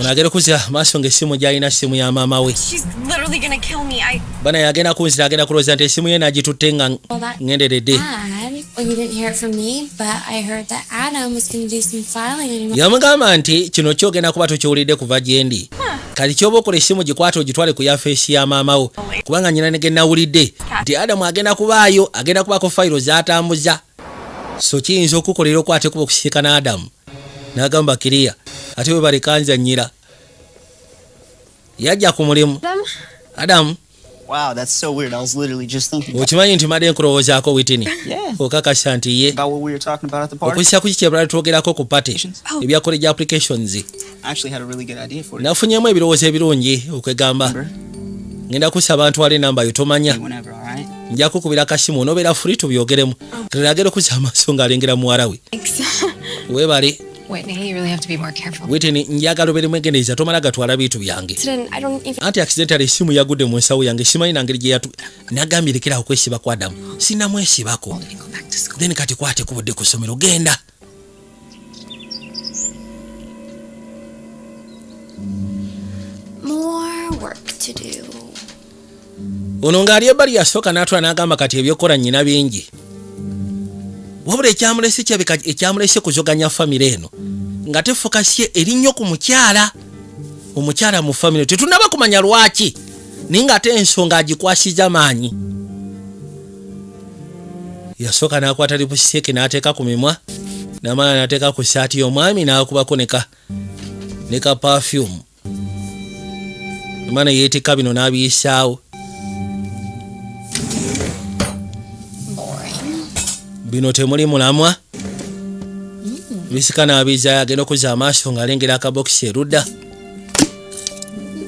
ono agenda kuzira maaso ngaessimu gyalina simu ya maama we She's literally gonna kill me. I. bana yagenda kunzira agenda kulowooza nti essimu ye nagitutte nga Well, that ŋŋenderedde bad. Well, you didn't hear it from me, but I heard that Adam was gonna do some filing and he yamugamba nti kino kyogenda kuba tokiwulidde kuva gye ndi kati kyoba okola essimu gikwate ogitwale ku yafeesi ya maama wo. Kubanga nyina nege nawulidde nti adamu agenda kubaayo agenda kubaako fayiro zatambuza. So kiyinza okukolera okwate kuba okusiika na adamu. N'agamba kiriya ate we balekanzanyira yajja ku mulimu. Adam? adamu Wow, that's so weird. I was literally just thinking about, okimanyi nti madde nkulowoozaako witini Yeah. okakasa nti ye. About what we were talking about at the party. okuyisa ku kiki kyebala twogerako ku pate ebya college applications. I actually had a really good idea for it. nafunyemu ebirowoozo ebirungi okwegamba. Ngenda kusaba ntwala enamba yo tomanya. Whenever, all right? nja kukubira akasimu onobeera fuli tubyogeremu. Agera okuza amaaso ng'alengera muwala we. Weebale Witini njagala obeeremu engendereza tomala gatwala bintu byange. Anti accidentally esimu yagudde mu nsawo yange simanyi nangeri gye yatu nagambye lekerawo kwesiba ku adamu. Sinamwesibako then kati kwate kubudde ku ssomero genda. Ono ng'ali ebbali yasooka n'atwala n'agamba kati ebyokukola nnyina bingi wabula ekyamulese kyabika ekyamulese kuzoganya famire eno nga tefokasye eri nnyo ku mukyala omukyala mu famire tetunaba kumanya lwaki naye ng'ate ensonga agikwasiza maanyi. Yasooka n'akwata lipusieke n'ateeka ku mimwa n'amala n'ateeka ku saati y'omwami n'akubako neka ne ka pafyumu omwana yeetikka bino n'abiyisaawo bino temuli mulamwa bisika n'abizayo agenda okuza amaaso ng'alengera akabokisi erudda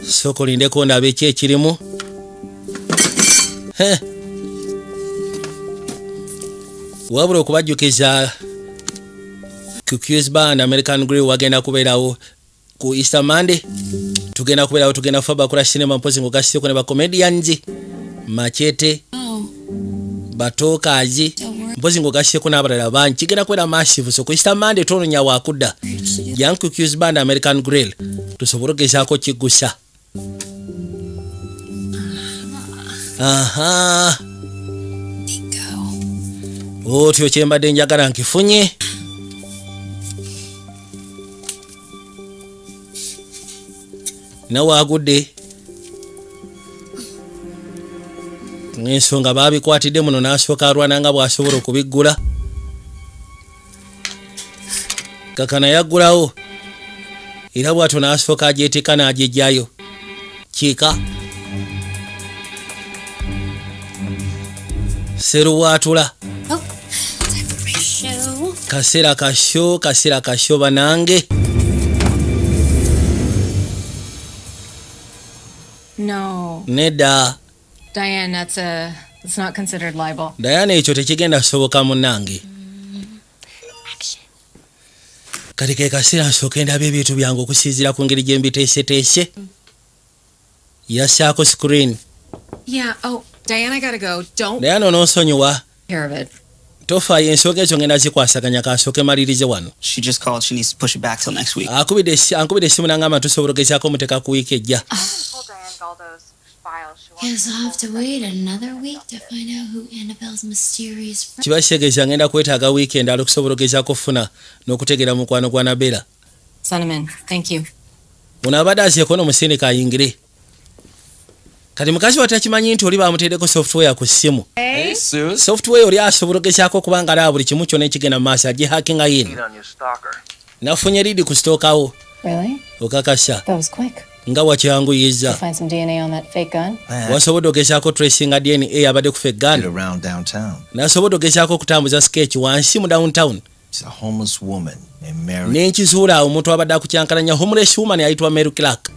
sooka olindeko ndaba eki ekirimu? Wabula okubajjukiza ku qs band american grill wagenda kubeerawo ku easter monday? Tugenda kubeerawo tugenda kufa bakola sinema mpozi ngaogasiseko ne bacomedians machete batookazi mpozi ngaogasiseko n'abalala bangi kigenda kubeera massive so ku easter monday tononya wakudda jangu ku qs band american grill. Tusobole ogezaako kiggusa aha. Otyo kyembadde njagala nkifunye. Nawe agudde ensonga babikwatidde muno n'asooka alwana nga bw'asobola okubiggula. Kakana yaggulawo era bw'atyo n'asooka agyeteeka n'agyejjayo kiika seruwaatula Show. kaseera kasyo kaseera kasyo banange. No, nedda Diane, that's a. It's not considered libel. dayana ekyo tekigenda kusoboka munnange kati ke kaseera nsooka endaba ebintu byange okusinziira ku ngeri gye mbiteeseteese yassaako screen Yeah. Oh, Diane, I gotta go. Don't dayana onoonsonyiwa care of it. tofaayo ensonga ezo ngenda zikwasaganya kansooke malirize wano She just called. She needs to push it back till next week. akubidde esi- ankubidde essimu nangamba tusobola ogezaako muteeka ku wiiki ejja Guess I'll have to wait another week to find out who Annabelle's mysterious friend. kiba kitegeeza ngenda kwetaaga wiiki endala okusobola ogezaako okufuna n'okutegeera mukwano gwa nabera in. Thank you. ono abadde azeeko n'omusindika ayingire kati mukazi wa takimanyi nti oli bamuteereko software ku ssimu software oli asobola ogezaako okuba nga alaba buli kimu kyonna ekigenda mu maaso agihakinga yin on your stalker. nafunye liidi ku sitookawo Really? okakasa That was quick. Nga wakyanguyiza Find some DNA on that fake gun. wasobodde ogezaako tracinga dna abadde ku fegan around downtown. nasobodde ogezaako okutambuza sketch wansi mu downtown She's a homeless woman named Mary. nenkizuula omuntu abadde akukyankalanya homeless woman ayitibwa mary clark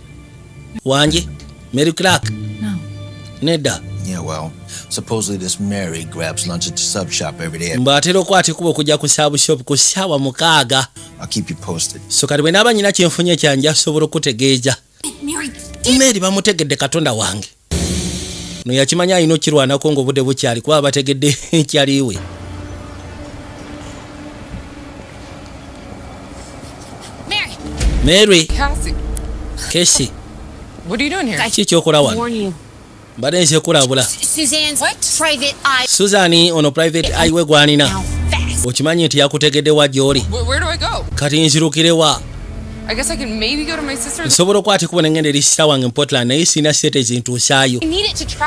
wanje mary clark nedda Yeah, well, supposedly this Mary grabs lunch at the sub shop every day. mbw'atera okwata ekuba okujja ku saabushop ku ssaawa mukaaga I'll keep you posted. so kati bwe naaba nyina kyenfunye kyanje asobola okutegeeza mary bamutegedde katonda wange. No yakimanya alina okirwanako ng'obudde bukyali kuba bategedde ekyaliwe Mary. kesi what are you doing here? ki kyokola wano? Warn you. mbadde nze kulabula suzani ono private aiwe gwanina. Okimanyi nti yakutegeddewa gy'oli. Where, where do I go? kati nzirukirewa nsobola okwati kubona engenda eri sita wange mu portland naye sirina sente zintuusaayo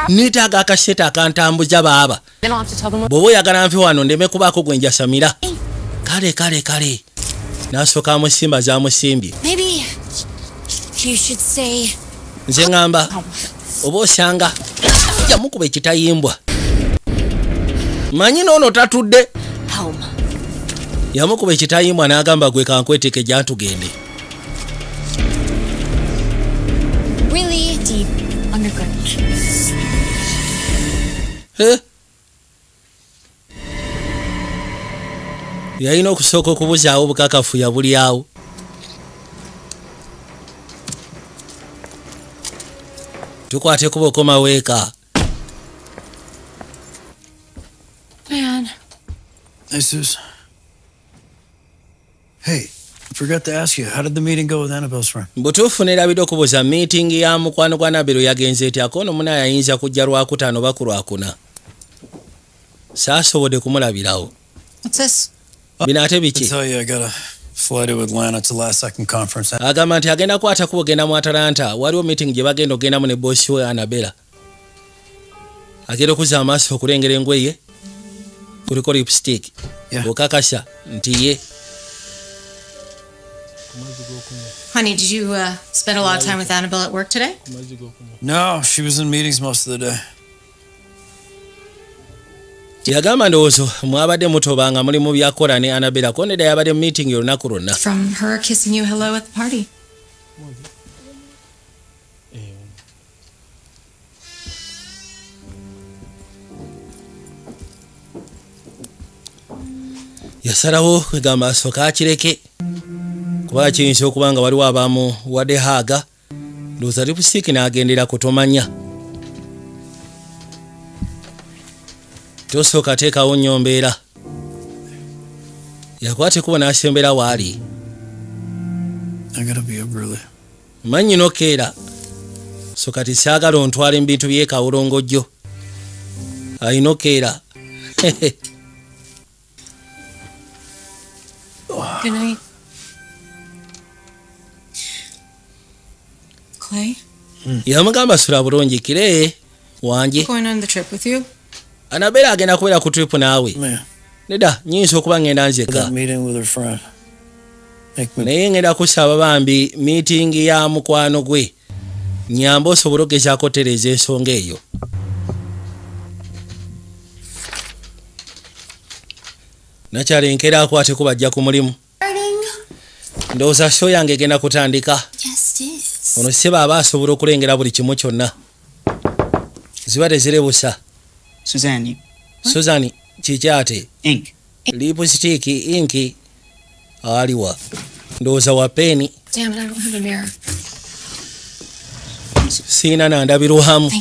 neetaaga akasete akantambuza baaba. Bw'oba oyagala nve wano ndeme kubaako gwe njasamira. Kale kale kale. N'asooka amusimba z'amusimbye. Maybe you should say nze ŋŋamba oba osanga yamukuba ekitayimbwa. Manyi noono tatudde. Yamukuba ekitayimbwa n'agamba gwe kankweteeke gyantugende Eh? yalina okusooka okubuzaawo obukakafu yabulyawo tukwate kuba okoma weeka Man. Hey, Suze. Hey, I forgot to ask you, how did the meeting go with Annabelle's friend? butuufu nerabidde okubuuza miitingi ya mukwano gwa nabiro yagenze etyako ono munaye ayinza kujja lwakutaano oba ku lwakuna saasobodde kumulabirawo What's this? bino ate I biki tell you, I got a fly to Atlanta to last second conference. agamba nti agenda kwata kuba ogenda mu atalanta. Waliwo meeting gye bagenda ogendamu ne bosi we anabela agenda okuzza amaaso okulengera engweye kuliko lipstick. Okakasa nti ye. Honey, did you uh, spend a lot of time with Annabelle at work today? No, she was in meetings most of the day. Yagamba ndowoozo mwabadde mutoba nga muli mu byakola ne anabela ko nedda yabadde mu meeting olunaku lwonna. From her kissing you hello at the party. yasalawo kwegamba asooka akireke. Kuba kiyinza okuba nga waliwo abamu wadde haaga ndowooza lipusiiki n'agendera kutomanya tosooka teekawo nnyo mbeera yakwata ekubo n'asembera waali manyi nokeera. So kati saagala ontwala mu bintu byekawulongojjo ayina okeera. Good night. Clay, yamugamba sula bulungi kire wange. Going on the trip with you? Anabeera agenda kubeera ku trip naawe. Man, nedda nyinza okuba ngenda that nzekka meeting with her friend. Make me naye ngenda kusaba bambi miitingi ya mukwano gwe. Nyamba osobole okugezaako otereeza ensonga eyo. Nakyalenkera akwateko bajja ku mulimu. Ndowooza sho yange egenda kutandika. Ono seba aba asobola okulengera buli kimu kyonna. Ziba tezirebusa Suzani kiki ate ink. lipusitiiki inki aliwa ndowooza wa peeni Damn it, I don't have a mirror. siina nandabirwamu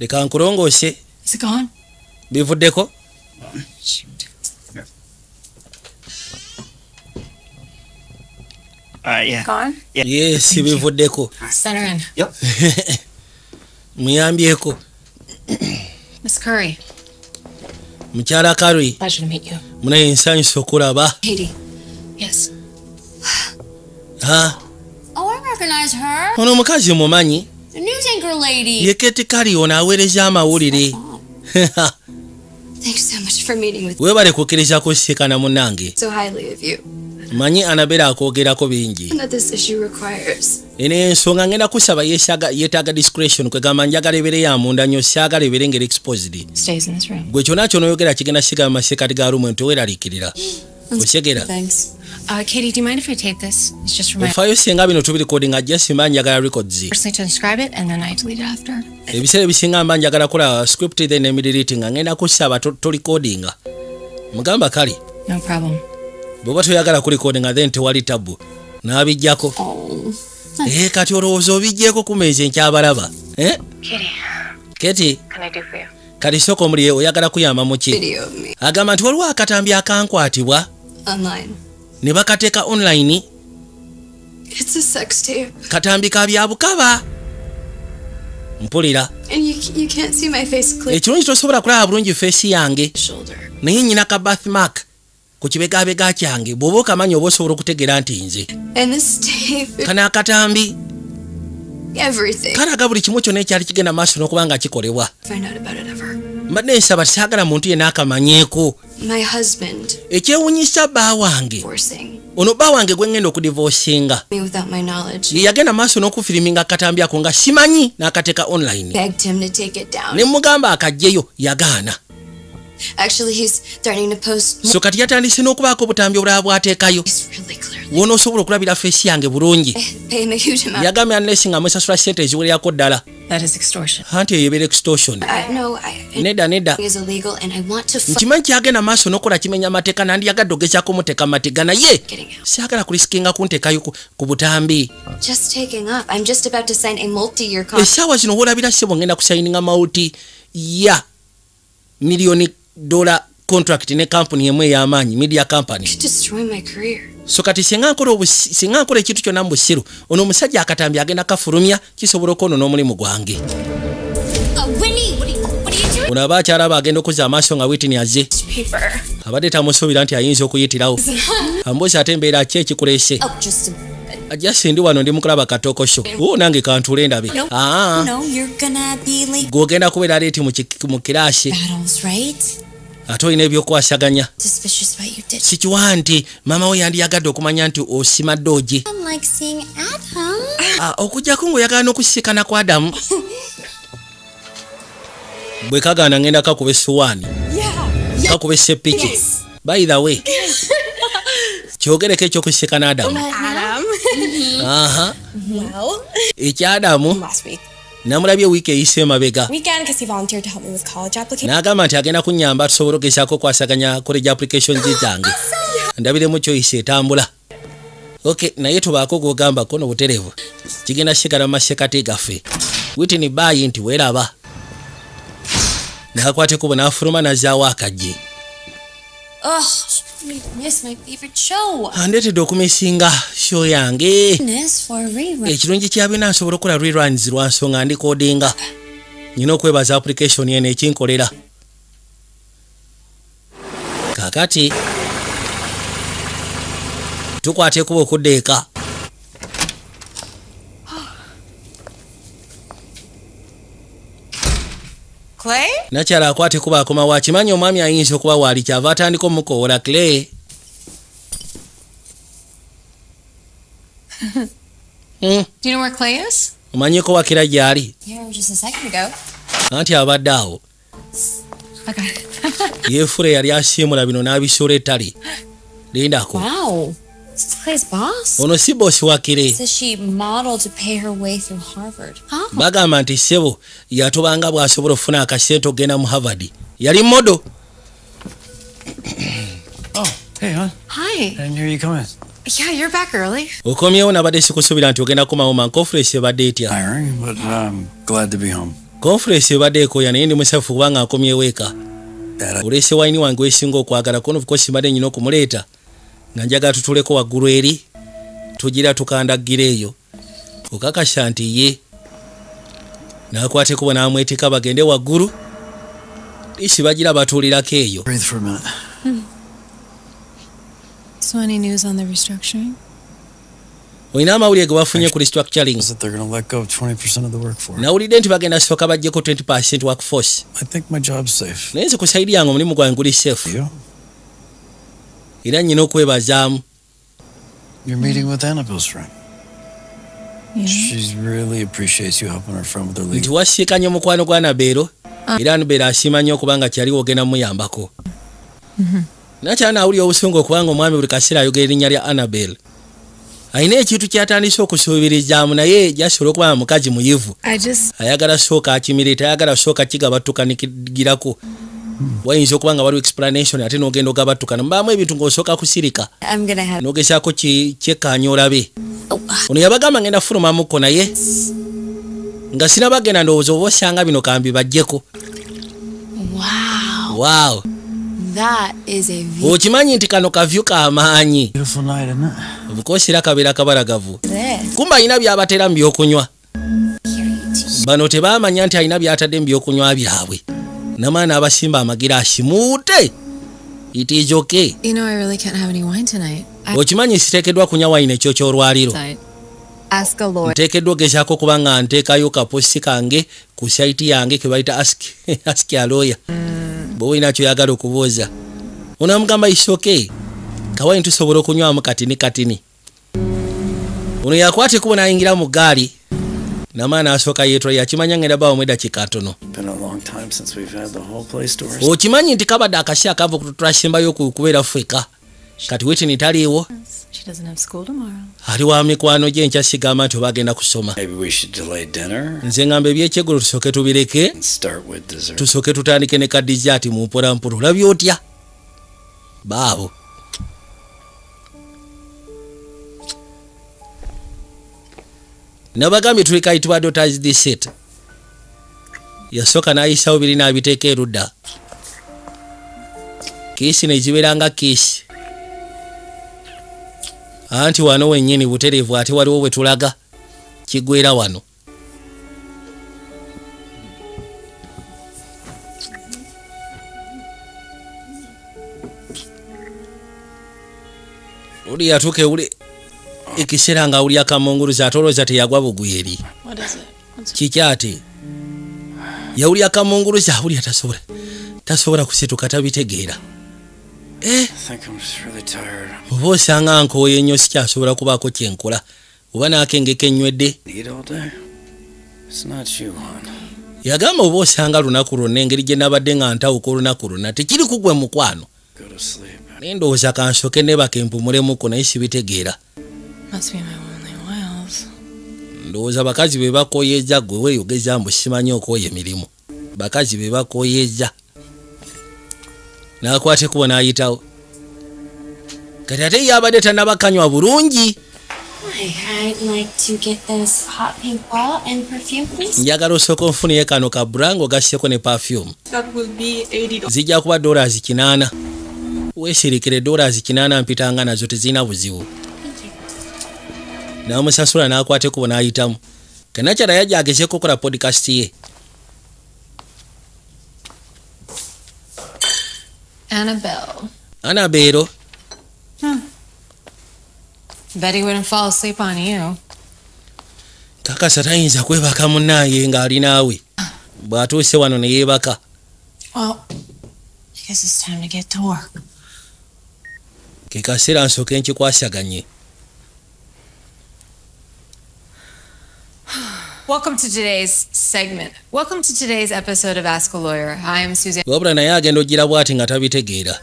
leka nkulongoose gone? bivuddeko right, yeah. Gone? yes bivuddeko Center in. Yep. muyambyeko Miss Curry, mukyala karwi pleasure to meet you. munaye nsanyusa okulaba Katie. Yes. ha Oh, I recognize her. ono omukazi mumanyi The news anchor lady. ye keti kali ono aweereza amawulire weebale kukkiriza kusisikana munnange so highly of you. manyi anabeera akwogerako bingi And that this issue requires. eno ensonga ngenda kusaba yeetaaga discretion kwegamba njagala ebere ya munda nnyo saagala ebere ngeri exposed Stays in this room. gwe kyonna kyonoyogera kigenda sigala masekati ga rumu ntiweeraliikirira okyegera Thanks. Uh, Katie, do you mind if I tape this? It's just for my ofaayo singa bino tubirekodinga just mba njagala records personally to inscribe it, and then I delete it after. ebiseera ebisinga mba njagala kola script then emidiriiti nga ngenda kusaba to- tolikodinga mugamba kali No problem. bw'oba toyagala kulikodinga then tewali tabu n'abijjako Oh. ee kati olowooza obijjeeko ku meezi nkyabalaba Eh? Katie, keti can I do for you? kati sooka omuli oyagala kuyamba mu ki Video of me agamba nti waliwo akatambi akankwatibwa online. Ne bakateeka online? Katambi ka bya bukaba. Mpulira. And you, you can't see my face clear. ekirungi tosobola kulaba bulungi feesi yange. Naye nyina ka birthmark ku kibegabega kyange. Bw'oba okamanyi oba osobola okutegeera nti nze. Kano akatambi. Everything. kalaga buli kimu kyonna ekyali kigenda maaso n'okuba nga kikolebwa. Mbadde nsaba tisaagala muntu yenna akamanyeeko Ekyewunyisa bba wange? ono bba wange gwe ngenda okudivoosinga ye yagenda maaso n'okufiriminga akatambi ako nga simanyi n'akateeka online. Ne mugamba akajjeyo yagaana so kati yatandise n'okubaako obutambi obulala bwateekayo He's really clearly wona osobola okulabira feesi yange bulungi pay him a huge amount. yagambye anlesi nga musasula sente eziwererako ddala That is extortion. anti eyo ebeera extortion I know I, nedda nedda is illegal, and I want to. F- nkimanyi kyagenda maaso n'okola kimenya amateeka nandiyagadde ogezaako muteeka matega naye getting out. saagala kulisikinga kunteekayo ku- butambi Just taking up. I'm just about to sign a multi-year contract. essaawa zino woolabira ssebo ngenda kusayininga mawuti ya miliyoni dola contract ne kampuni emu ey'amaanyi media company. So kati singa nkola ekintu kyonna mu busiru ono omusajja akatambi agenda kafulumya kisobola okwonoona omulimu gwange. Uh, ono aba akyalaba agenda okuzza amaaso nga witini Paper. abadde tamusuubira nti ayinza okuyitirawo. Ambuuza ate embeera ki ekikuleese? Oh, just ndi wano ndi mukulaba katokosho wo nange kantule ndabe. Late. gweogenda kubeera leeti mu ki- mu kiraasi Battles, right? ate olina ebyokwasaganya sikiwa nti maama we yandiyagadde okumanya nti osima doogi I'm like seeing Adam. Ah, okugjako ng'oyagala n'okusisikana kwa adamu? Bwe kagaana ngenda kakuba essuwaani kakuba esseppiki by the way kyogereko ekyokusisikana adamu. Adam. Aha. Well, ekya adamu? last week. namulabye wiiki eyise emabega n'agamba nti agenda kunyamba tusobole okugezaako okwasaganya college applications zange ndabiremu kyoyise etambula. Ok naye tubaako gwogamba kono buterevu kigenda sigala mu masekati gaffe. Witini baayi nti weeraba. Nakwateko bwe n'afuluma nazaawo akajje Andeetedde okumisinga sho yange. Ekirungi kya byonna nsobola okukola reruns lwa nsonga ndikodinga. Nyina okwebaza application eno ekinkolera. Kakati tukwata ekuba okudda eka Clay? Nakyala akwata ekuba akoma wakimanyi omwami ayinza okuba waali kyava atandika omukoowola clay Clay is? omanyiko wakira gy'ali anti abadde awo. Yeefula yali asiimula bino n'abisuula ettale. Lindako Wow. Clay's boss. ono si bosi wakire Says she modeled to pay her way through Harvard. Huh? bagamba nti ssebo yatobanga bw'asobola okufuna akasente okgenda mu harvard yali modo Oh, hey, hon. Hi. And here you come in. Yeah, you're back early. okomyewo nabadde sikusuubira nti ogenda kumawoma conference ebadde etya Tiring, but I'm glad to be home. conference ebadde ekooya naye ndi musafu kubanga akomyewo eka oleese wayini wange wesinga okwagala kono ofcourse mbadde nyina okumuleeta nga njagala tutuleko waggulu eri tugira tukandagira eyo okakasha nti ye nakwateko namwetika bagende waggulu isi bagira batuulirako eyo Breathe for a minute. So, any news on the restructuring? olina amawulire ge bafunye ku restructuring Is that they're going to let go of 20% of the workforce. nawulidde nti bagenda sooka bajjeko 20 workforce I think my job's safe. naye nze ku saidi yange omulimu gwange guli safe You? Era nyina okwebazaamu. You're meeting with Annabelle's friend. She really appreciates you helping her friend with her nti legal. wasiikanya omukwano gwa nabeero era nabeero asiima nnyo okubanga kyali ogenda muyambako. Nakyala naawulira obusungu okubanga omwami buli kaseera ayogera erinnya lya annabel alina ekintu kyatandise okusuubirizaamu naye jasobola okuba nga mukazi muyivu. I just. ayagala sooka akimire tayagala sooka kigabattukanikigirako wayinza okuba nga waliwo explanation ate n'ogenda ogabattukana mubaamu ebintu ng'osooka kusirika. I'm gonna have. n'ogezaako ki- kyekkaanya olabe? Ono yabagamba ngenda fulumamukko naye nga sinabagenda ndowooza oba osanga bino kambi bajjeko. Wow. waaw That is a view. okimanyi nti kano kavyu kamaanyi era kabeera kabalagavu. This. kumba alina byabatera mu byokunywa. Bano tebaamanya nti alina byatadde mu byokunywa byabwe namaana abasimba amagiraasi muute! Itiijoke You know, I really can't have any wine tonight. I okimanyi siteekeddwa kunywa wayini ekyo kyolwaliro. Ask nteekeddwa ogezaako okuba nga nteekayo kaposi kange ku saiti yange ke bayita aski aloya bwe olina kyoyagala okubuuza. Onaamugamba isoke kawayini tusobola okunywamu katini katini. Ono yakwata ekubo n'ayingira mu gaali namaana asooka yeetwa yakimanya ngenda bawo mweda kikatono Been a long time since we've had the whole place doors. okimanyi nti kabadde akasi akava okututulasembayo kubeera ffeka kati wetini taliiwo? She doesn't have school tomorrow. ali wa mikwano gye nkya sigamba nti oba agenda kusoma nze ngamba ebyekyegulo tusooke tubireke. tusooke tutandike ne kadizaati mu mpolampola olabye otya? Baabo nabagambye tuli kayitibwa dotas diset yasooka n'ayisawo biri n'abiteeka erudda kiisi ne zibeera nga kiisi. Anti wano wennyini butereevu ate waliwo bwe tulaga kigwera wano. Oli yatuuka ewuli ekiseera nga awulya akamunguluzi ate olowooza teyagwa is it? What's kikyate yawulya akamunguluzi awulya tasobola tasobola kusituka tabitegeera. Tired. oba osanga nkooye nnyo sikyasobola kubaako kyenkola oba naakengeka hon. yagamba oba osanga lunaku lwonna engeri gye nabadde nga ntawuka olunaku lwonna tekiri kugwe mukwano naye ndowooza kansoke nebaka empumulemuko naye sibitegeera Ndowooza bakazi be bakoyeza gwe weeyogeza mbu simanyi okwoya emirimu. Bakazi be bakoyeza n'akwata ekubo n'ayitawo. Kati ate yabadde tannabakanywa bulungi. I'd like to get this hot pink bottle and perfume, please. njagala osooka onfuniye kano ka burango gasseko ne perfume. That will be $80. zijja kuba dollars kinaana. Weesirikire dollars kinaana mpitanga nazo tezirina buzibu n'amusasula n'akwata ekubo n'ayitamu. Kenakyala yajja agezeeko okukola podcast ye. Anabeero you. kakasa tayinza kwebaka munaaye ng'ali naawe. Bw'atuuse wano ne yeebaka. Well, I guess it's wabula naye agenda ogira bw'ati nga tabitegeera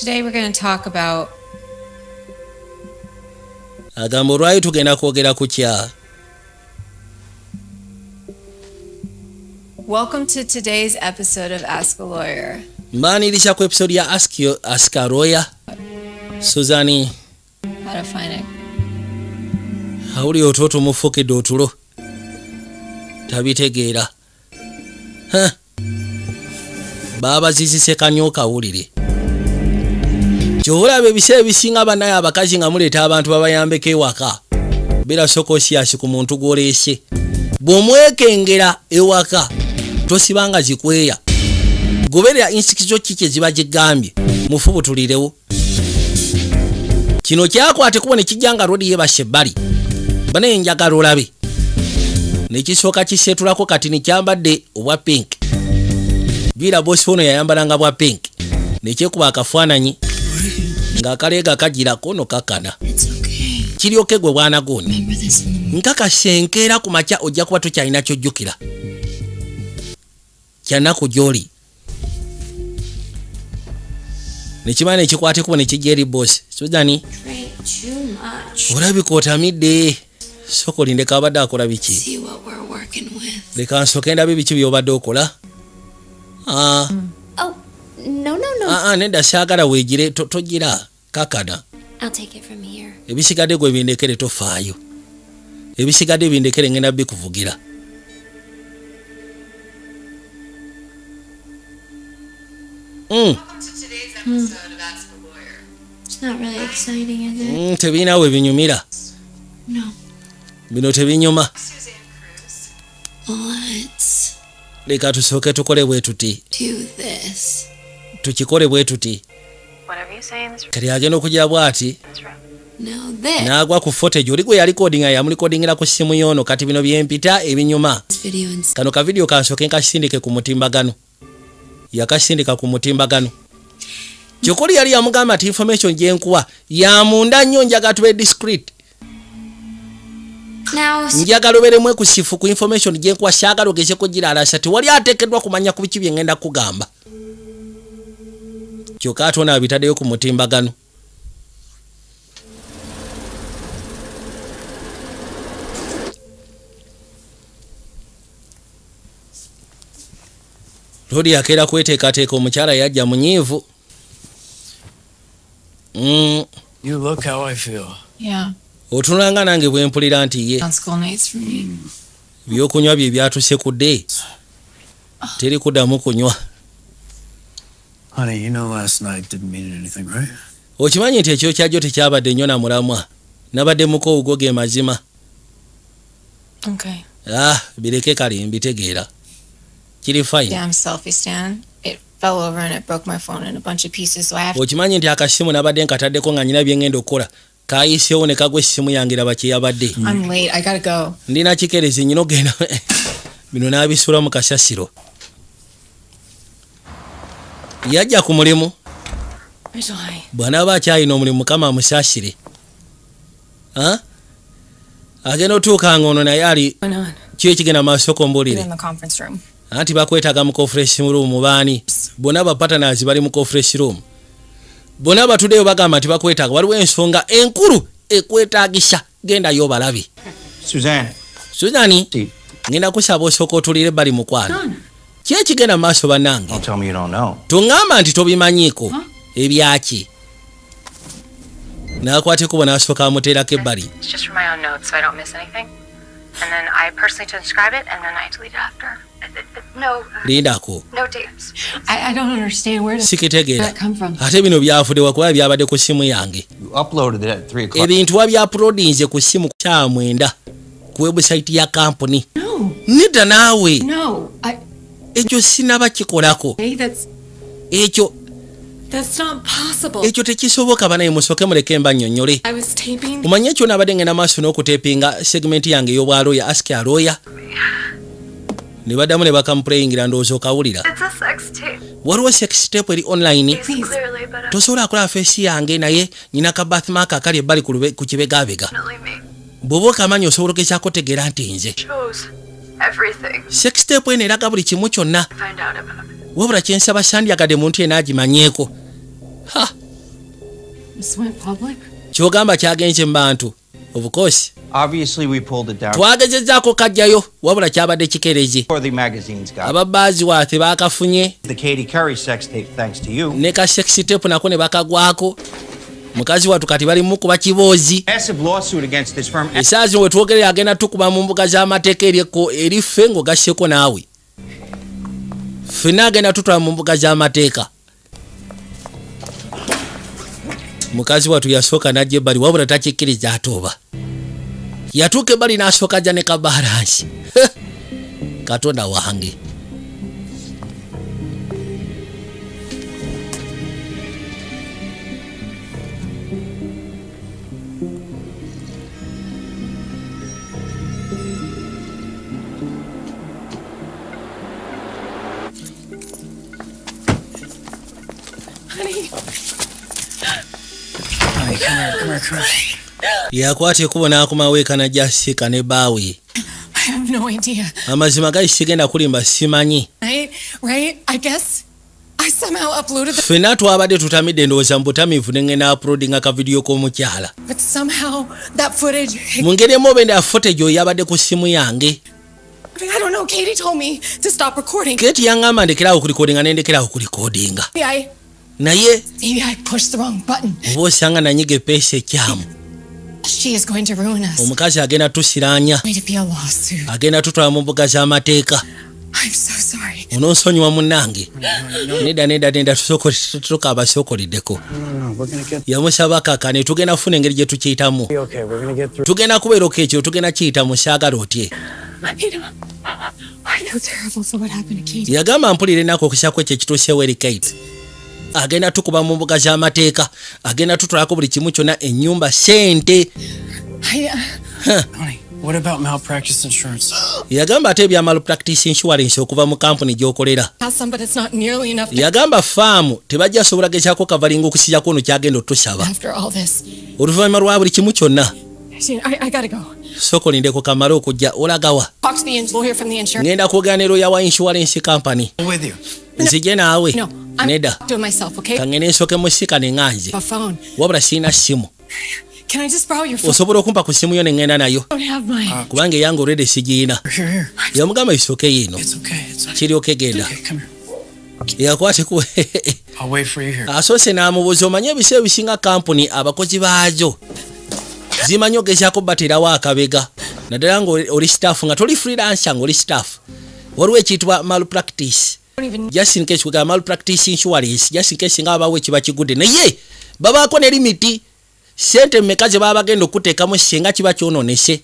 Today we're going to talk about agamba olwali tugenda kwogera ku kya Welcome to today's episode of Ask a Lawyer. mbaaniriza ku episode ya Ask- a Lawyer. suzani How to find it. awuli otulo tumufukidde otulo tabitegeera. Ha. baabazizise kanyo kawulire kyolaba ebiseera ebisinga bannaye abakazi nga muleeta abantu babayambeko ewaka beera soka osiyasi ku muntu gwoleese. Bw'omwekengera ewaka tosibanga zikweya. Goberera insikizo ki kye ziba gigambye mufubutulirewo. Kino kyakwate kuba ne kijja nga rodi yebashe ebbali. Banaye njagala olabe nekisooka kiseetulako kati nekyambadde obwa pink. Jwira bosi ono yayambalanga bwa pink. Nekyekuba akafaananyi ng'akaleega kagirako no kakana. Kiryoke gwe bwana goni nkakasenkeera ku makya ojja kuba tokyalina kyojjukira. Kyanaku gy'oli. Nekimala nekikwate kuba nekijja eri bosi suzani olabika otamidde soko lindeka abadde akola biki? Leka nsooke ndabe biki byobadde okola? Ah, Oh, no, no. ah, ah, nedda saagala weegire to- togira kakana. Ebisigadde gwe bindekere tofaayo. Ebisigadde bindekere ngenda bikuvugira. Mm, it? mm, tebirina we binyumira. Bino tebinyuma. Leka tusooke tukole bwe tuti. Do this. tukikole bwe tuti. Whatever you say in this kati agenda bw'ati? Now this. N'agwa ku footage oli gwe yalikodinga yamulikodingira ku ssimu yoono kati bino byempita ebinyuma. Kano ka vidiyo kansooke nkasindike ku mutimbagano. Yakasindika ku mutimbagano. Kyokoli yali yamugamba nti information gyenkuwa yamunda nnyo njagala tube discreet. now njagala oberemu ekusifu ku information gyenkuwa saagala ogeze kugiraalasa tewali ateekeddwa kumanya ku biki byengenda kugamba kyokka ate ono abitaddeyo ku mutimbagano lodi yakeera kweteekateeka omukyala yajja munyiivu Mm, You look how I feel. Yeah. Otunulanga nange bwe mpulira nti ye On school nights for me. byokunywa bye byatusekudde teri kuddamu kunywa Honey, you know last night didn't mean anything, right? okimanyi nti ekyokyajjo tekyabadde nnyo na mulamwa nabadde muko owugo ge mazima Okay. ah bireke kale mbitegeera kiri fine Damn selfie stand. It fell over and it broke my phone in a bunch of pieces, so I have okimanyi nti akasimu nabadde nkataddeko nga nyina byengenda okukola kayiseewo ne kagwa essimu yange raba gotta go. ndina kikerezi nyina ogenda. Bino n'abisula mu kasasiro. Yajja ku mulimu. Bw'anaaba akyalina omulimu mukama amusaasire Ah? agenda otuuka nga ono naye ali Going on? ki ekigenda maaso You're kombuulire in the conference room. anti bakwetaaga mu conference room baani? Bonna bapatanasi bali mu conference room bonna batuddeyo bagamba nti bakwetaaga waliwo ensonga enkulu ekwetaagisa gendayo obalabe Suzanne. suzani ngenda kusaba osooka otulire bali mukwano ki ekigenda mu maaso bannange? Don't tell me you don't know. tuŋŋamba nti tobimanyiiko ebyaki n'akwateko bwe n'asooka amuteerako ebbali And then I personally transcribe it, and then I delete it after. No, lindako no dates. I, I don't understand where does sikitegeera that come from? ate bino byafuddewa kuba byabadde ku ssimu yange You uploaded it at 3 o'clock. ebintu wabyapulodinze ku ssimu kya mwenda ku webusayiti ya kampuni No, nedda naawe no. I ekyo sinaba kikolako hey, that's ekyo. Ekyo tekisoboka banaye musooke muleke emba nnyonnyole omanye ekyo naabadde ngenda maaso n'okuteepinga segimenti yange ey'obwalooya aski alooya ne baddamu ne bakamupuleyingira ndowooza okawulira. It's a sex tape. waliwo sextape eri online? Tosobola akola feesi yange naye nyina ka bathmark akali ebbali ku me. bw'oba okamanyi osobola ogezaako tegeera nti nze. Chose everything. sextape eno eraga buli kimu kyonna. Find out about it. wabula kyensaba sandyagadde muntu yenna kyogamba kyagenze mu bantu obukosi Obviously, we pulled it down. Twagezezzaako kajjayo wabula kyabadde ababaazi baakafunye tape, thanks to you. ne ka sextape nako ne bakagwako. Mukazi wattu kati bali mukuba kiboozi Massive lawsuit against this firm. esaazi zino wetwogerera agenda tukuba mu mbuga z'amateeka eryeko eri ffe ng'ogasseko naawe. Ffenna agenda tutwala mu mbuga z'amateeka mukazi wattu yasooka najja ebbali wabula takikkiriza ate oba yatuuka ebbali n'asooka jja ne kabalansi katonda wange. Honey. Yakwata ekkubo n'akomaweeka najja siika ne baawe I have no idea. amazima gali sigenda kulimba simanyi Right? Right? I guess I somehow uploaded the. ffenna twabadde tutamidde ndowooza mu butamiivu ne ngenda uploadinga ka vidiyo k'omukyala But somehow that footage. mu ngeri emu oba endala footage oyo yabadde ku ssimu yange I mean, I don't know. Katie told me to stop recording. keeti yaŋŋamba ndekeraawo kulikodinga ne ndekerawo kulikodinga Maybe I, naye maybe I pushed the wrong button. oba osanga nanyiga epeesa ekyamu omukazi agenda tusiraanya Going to be a lawsuit. agenda tutwala mu mbuga z'amateeka I'm so sorry. onoonsonyiwa munnange nedda nedda nedda tukaabasokoliddeko No, we're gonna get. yamusaba kakane tugenda kufuna engeri gye tukiyitamu tugenda kubeeroka ekyo tugenda kiyita mu saagala otye yagamba mpulira ennaku okusako ekyo ekituusewo eri kate agenda tukuba mu mbuga z'amateeka agenda tutwalako buli kimu kyonna ennyumba sente uh, Honey, what about malpractice insurance? yagamba ate ebya malpractice insurance okuva mu kampuni gy'okolera. Has some, but it's not nearly enough. To, yagamba faamu tebajja sobola gezaako kavalinga okusijako ono kyagenda otusaba. After all this, oluvannyuma lwa buli kimu kyonna. Sooka olindeko kamale okujja olagawa. Ngenda kwogera ne lawyer wa insurance company. With you. Nzije naawe nedda doing myself, okay? kangende nsooke musika ne ŋŋanje A phone. wabula siina ssimu Can I just borrow your phone? osobola okumpa ku ssimu yo ne ŋŋenda nayo mine. kubanga eyange olwedde sigiina yamugamba isooke yiino It's okay. It's okay. kiryoke genda Okay, come here. yakwateku I'll wait for you here. asoose n'amubuuza omanye ebiseera ebisinga kampuni abakozi baazo zimanyi ogezaako baterawo akabega naddala nga oli- staff nga toli freelancer nga oli staff waliwo ekiyitibwa malpractice. Just in case kwegala malpractice insurance just in case nga babawo ekiba kigudde naye babaako ne limiti sente mmeka ze baba bagenda okuteekamu singa kiba kyononese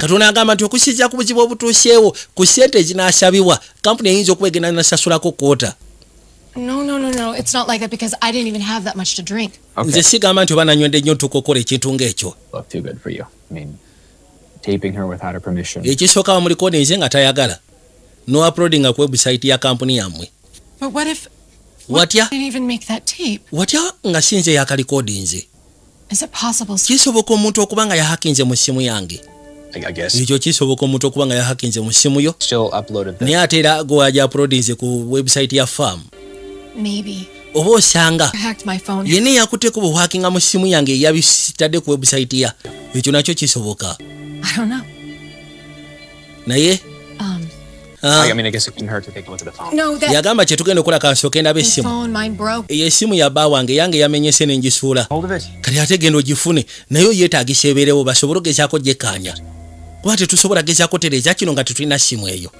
katonda agamba nti okusinziira ku buzibu obutuuseewo ku sente ezinaasabibwa kampuni eyinza okuba egenda nasasulako kwota No, no, no, no. It's not like that because I didn't even have that much to drink. nze sigamba nti oba nanywedde nnyo ntukokola ekintu ng'ekyo Look too good for you. I mean, taping her without her permission. ekisooka bamulikodinze nga tayagala no uploadinga ku website ya kampuni yammwe But what if watya I didn't even make that tape? watya nga sinze yakalikodinze Is it possible? kisoboka omuntu okuba nga yahakinze mu ssimu yange I, I guess. ekyo kisoboka omuntu okuba nga yahakinze mu ssimu yo Still uploaded the naye ate era gwewaja uploadinze ku website ya farm Maybe. oba osanga I hacked my phone. yenna eyakuteeko bwehakinga mu ssimu yange eyabisitadde ku website ya ekyo nakyo kisoboka I don't know. naye yagamba kyetugenda okukola kansooka endaba the essimu. phone, mine broke. eyo essimu ya bba wange yange yamenyese n'engisuula Hold of it. kati ate genda ogifune naye oyeetaagisa ebeerewo basobole ogezaako gyekkaanya kuba tetusobola gezaako tereeza kino nga tetulina ssimu eyo.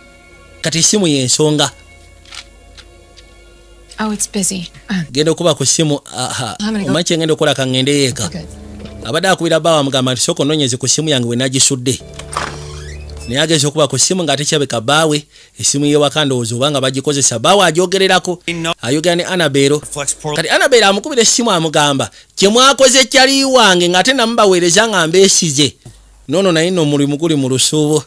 Kati essimu y'ensonga. Oh, it's busy. Uh, genda okuba ku ssimu go- omanyi kyengenda okukola kaŋŋende yeeka? Good. abadde akubira bba wamugamba nti sooka onoonyeze ku ssimu yange we nagisudde naye ageza okuba ku ssimu ng'ate kyabeka baawe essimu y'ewaka ndowooza oba nga bagikozesa baawe agyogererako ayogera ne anabeero kati anabeero amukubira essimu amugamba kye mwakoze kyali wange ng'ate namubaweereza nga mbeesize. Noono naye nno omulimu guli mu lusuubo.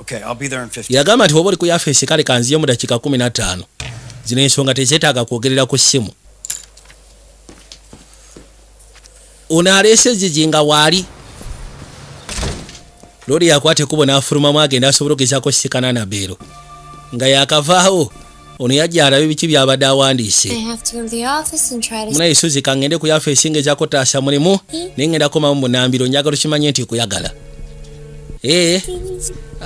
Okay, I'll be there in 15. yagamba nti oba oli ku yafeesi kale kanziyo mu dakiika 15 zino ensonga tezeetaaga kwogerera ku ssimu ono aleese zigi nga waali looli yakwata ekkubo n'afulumamu agenda asobola okgezaako sikana na beero. Nga yakavaawo ono yajja alabe biki byabadde awandiise. Munaye suzi kangende ku yafeesi ngezaako taasa mulimu naye ngenda komamu munambiro njagala okimanye nti kuyagala. Ee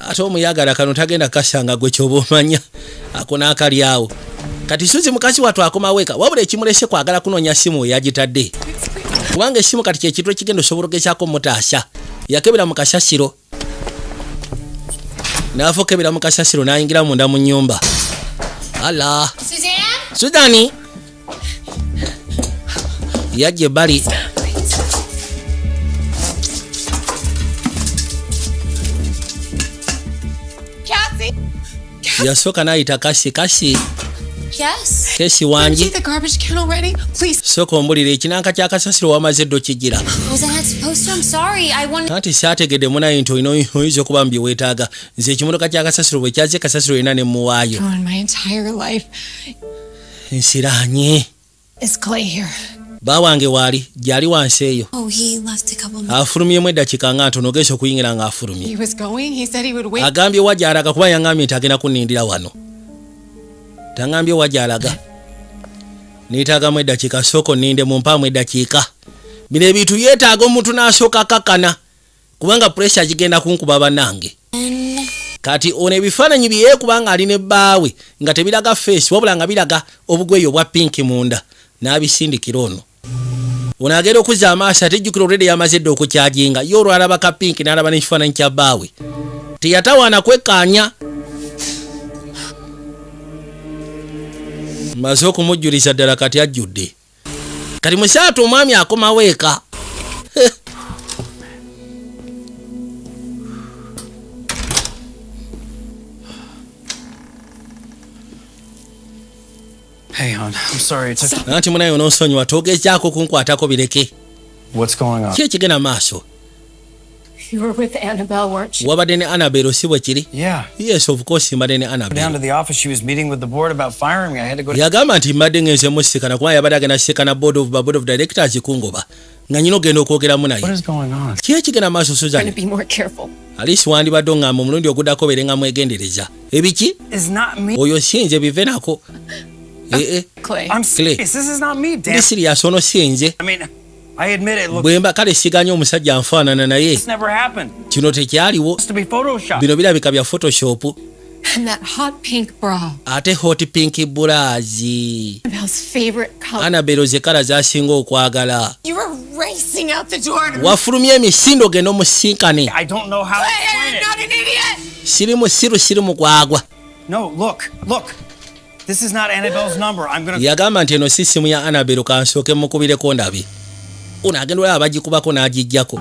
ate omuyagala kano tagenda kasanga gwe kyoba omanya ako n'akali awo. Kati suzi mukazi wattu akomaweka wabula ekimulese kwagala kunoonya simu we yagitadde kubanga essimu kati kyekintu ekigenda osobola ogezaako mutaasa yakebera mu kasasiro naafa okebera mu kasasiro n'ayingira munda mu nnyumba. Ala. Sudani yajja ebbali. Yasooka n'ayita kasi kasi Yes. kesi wangi the garbage can already? Please. sooka ombulira ekinanka kyakasasiro wamaze dde okigira anti saategedde munaye nti olina oyinza okuba mu byeweetaaga nze ekimotoka kyakasasiro bwe kyaze kasasiro yina ne muwaayo in my entire life. nsiraanye Is Clay here? baawange waali gyali wansi eyo Oh, afulumyemu eddakiika nga ntono ogeesa okuyingira ng'afulumye He was going. He said he would wait. agambye wajalaga kuba yangambye nti agenda kunnindira wano tangambye wajalaga. Neetaagamu eddakiika sooka onninde mu mpaamu eddakiika bino ebintu yeetaaga omuntu n'asooka akakkana kubanga puresya gigenda kunkuba bannange. Kati ono ebifaananyi bye yeekuba nga ali ne bbaawe nga tebiraga feesi wabula nga biraga obugweyo obwa pinki munda n'abisindikira ono. Ono agenda okuzza amaaso ate jjukira olwedde yamaze dde okukyajinga ye olwalaba ka pinki n'alaba n'ekifaananyi kya bbaawe. Teyatawaana kwekkaanya maze okumujjuliza ddala kati ajjudde kati musaata omwami akomawo eka Hey, hon, I'm sorry. It took. anti munaye onoonsonyiwa togezaako kunkwatako bireke What's going on? ki ekigenda maaso You were with Annabelle, weren't you? wabadde ne anabero si bwe kiri Yeah. yes of course mbadde ne Down anabero to the office. She was meeting with the board about firing me. I had to go. To- yagamba nti mbadde ngenze musikana kubanga yabadde agenda sisikana board of board of directors kungoba nga nyina ogenda okwogeramu What naye is going on? ki ekigenda maaso Trying suzan to be more careful. alisi wandibadde ongamba omulundi oguddako beere nga mwegendereza ebiki It's not me. oyo sinze bive nako ee Clay. I'm Clay. serious. This is not me, ndi damn. sirias ono sinze I mean, I admit it. Look, bwemba kale siganye omusajja nfaanana naye this never happened. kino tekyaliwo It's to be photoshopped. bino birabika bya photoshop And that hot pink bra. ate hot pink bulaazi Annabelle's favorite color. anabero ze kala zasinga okwagala You were racing out the door. to- wafulumya emisinde ogenda omusinkane I don't know how to Clay, explain I'm it. not an idiot. siri musiru siri mugwagwa No, look, look. This is not Annabelle's number. I'm gonna. yagamba nti eno si simu ya anabero kansooke mukubireko ndabe ono agenda olaba bagikubako n'agijjako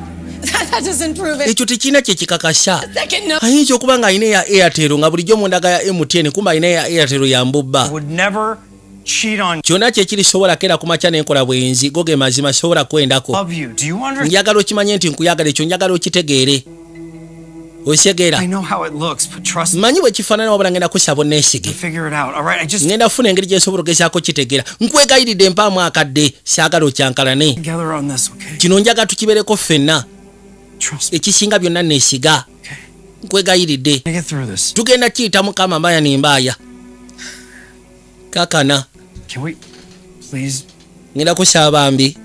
That doesn't prove it. ekyo tekirina kyekikakasa Second no. ayinza okuba nga alina eya airtel nga bulijjo mundaga ya mtn kumba alina eya airtel ya mbubba would never cheat on kyonna kyekiri sobola kera ku makya nenkola bwenzi go ge mazima sobola kwendako love you. Do you understand? njagala okimanye nti nkuyagala ekyo njagala okitegeere me. manyi bwe kifaanana wabula ngenda kusaba just ngenda kufuna engeri gyensobola ogezaako kitegeera nkwegayiridde empaamu akadde saagala okyankalane. Kino njaga tukibereko ffenna. Ekisinga byonna neesiga nkwegayiridde tugenda kiyita mukama mbaaya nimbaaya kakana ngenda kusaba mbi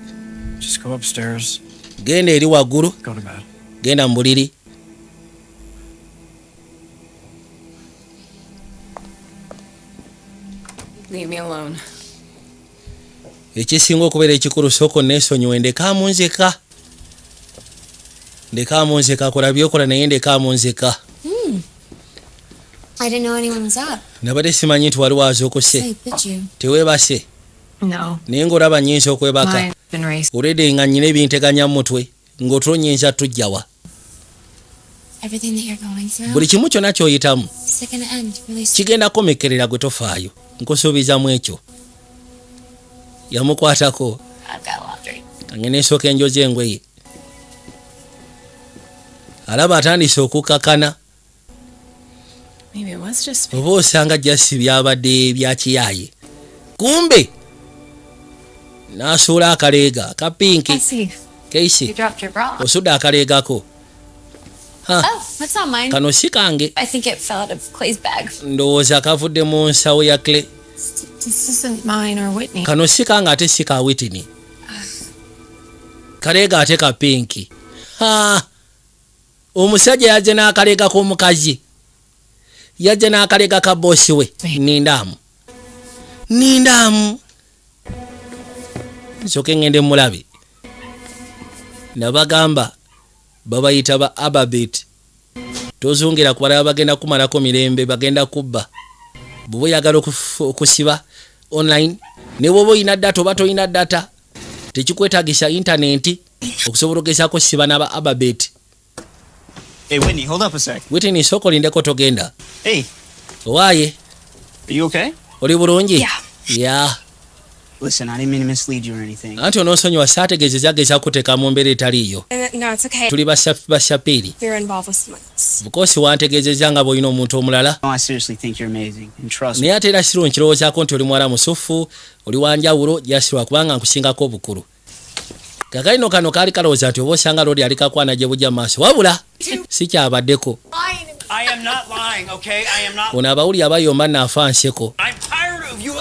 genda eri waggulu. Genda mu buliri ekisinga okubeera ekikulu sooka ndekaamu nzeka. Ndekaamu nzeka kola byokola naye ndekaamu nzeka. Hmm. I didn't know anyone was up. nabadde simanyi nti wali wazookose Sleep, did you? teweebase. No. naye ng'olaba nnyinza okwebaka olwedde nga nnyina ebinteganya mu mutwe ng'otulo nnyinza tujjawa everything that you're going through, buli kimu kyonna kyoyitamu. Kigenda kukomekerera gwe tofaayo nkusuubizamu ekyo yamukwatako. I've got laundry. angene ensooka enjozi engoye. Alaba atandise okukakana. Oba osanga jasi byabadde byakiyaaye kumbe n'asuula akaleega ka pinki. Cassie, keisi you dropped your bra. osudde akaleegako kano si kange. I think it fell out of Clay's bag. ndowooza kavudde mu nsawo ya kle This isn't mine or Whitney. kano si kange ate si ka witini kaleega ate ka pinki omusajja yajja n'akaleega k'omukazi yajja n'akaleega ka bosi we. Nindaamu. Nindaamu. Nsooke ngende mulabe nabagamba babayita ba ababet tozungera ku balaba bagenda kumalako mirembe bagenda kubba. Bw'oba oyagala okusiba online ne bwoba oyina data oba toyina data tekikwetagisa intaneti okusobola okugezako siba n'aba ababet Hey, Whitney, hold up a sec. witini sooka olindeko togenda. Hey, owaaye are you okay? oli bulungi? Yeah. ya Listen, I didn't mean to mislead you or anything. anti onoonsonyiwa saategeezeza ageza kuteeka mu mbeera etaliiyo No, it's okay. tuli bashapiiri were involved with someone else. bukosi wantegeezeza nga bw'olina omuntu omulala No, I seriously think you're amazing. And trust me. naye ate era siro nkirowoozaako nti oli mwala musufu oli wanjawulo jasirwa kubanga nkusingako obukulu kakalino kano kaali kalowooza nti oba osanga loodi ali kakwana gye bujja mu maaso wabula si kyabaddeko I am not lying, okay? I am not. ono abawuli abayomba naafa nseko I'm tired of you.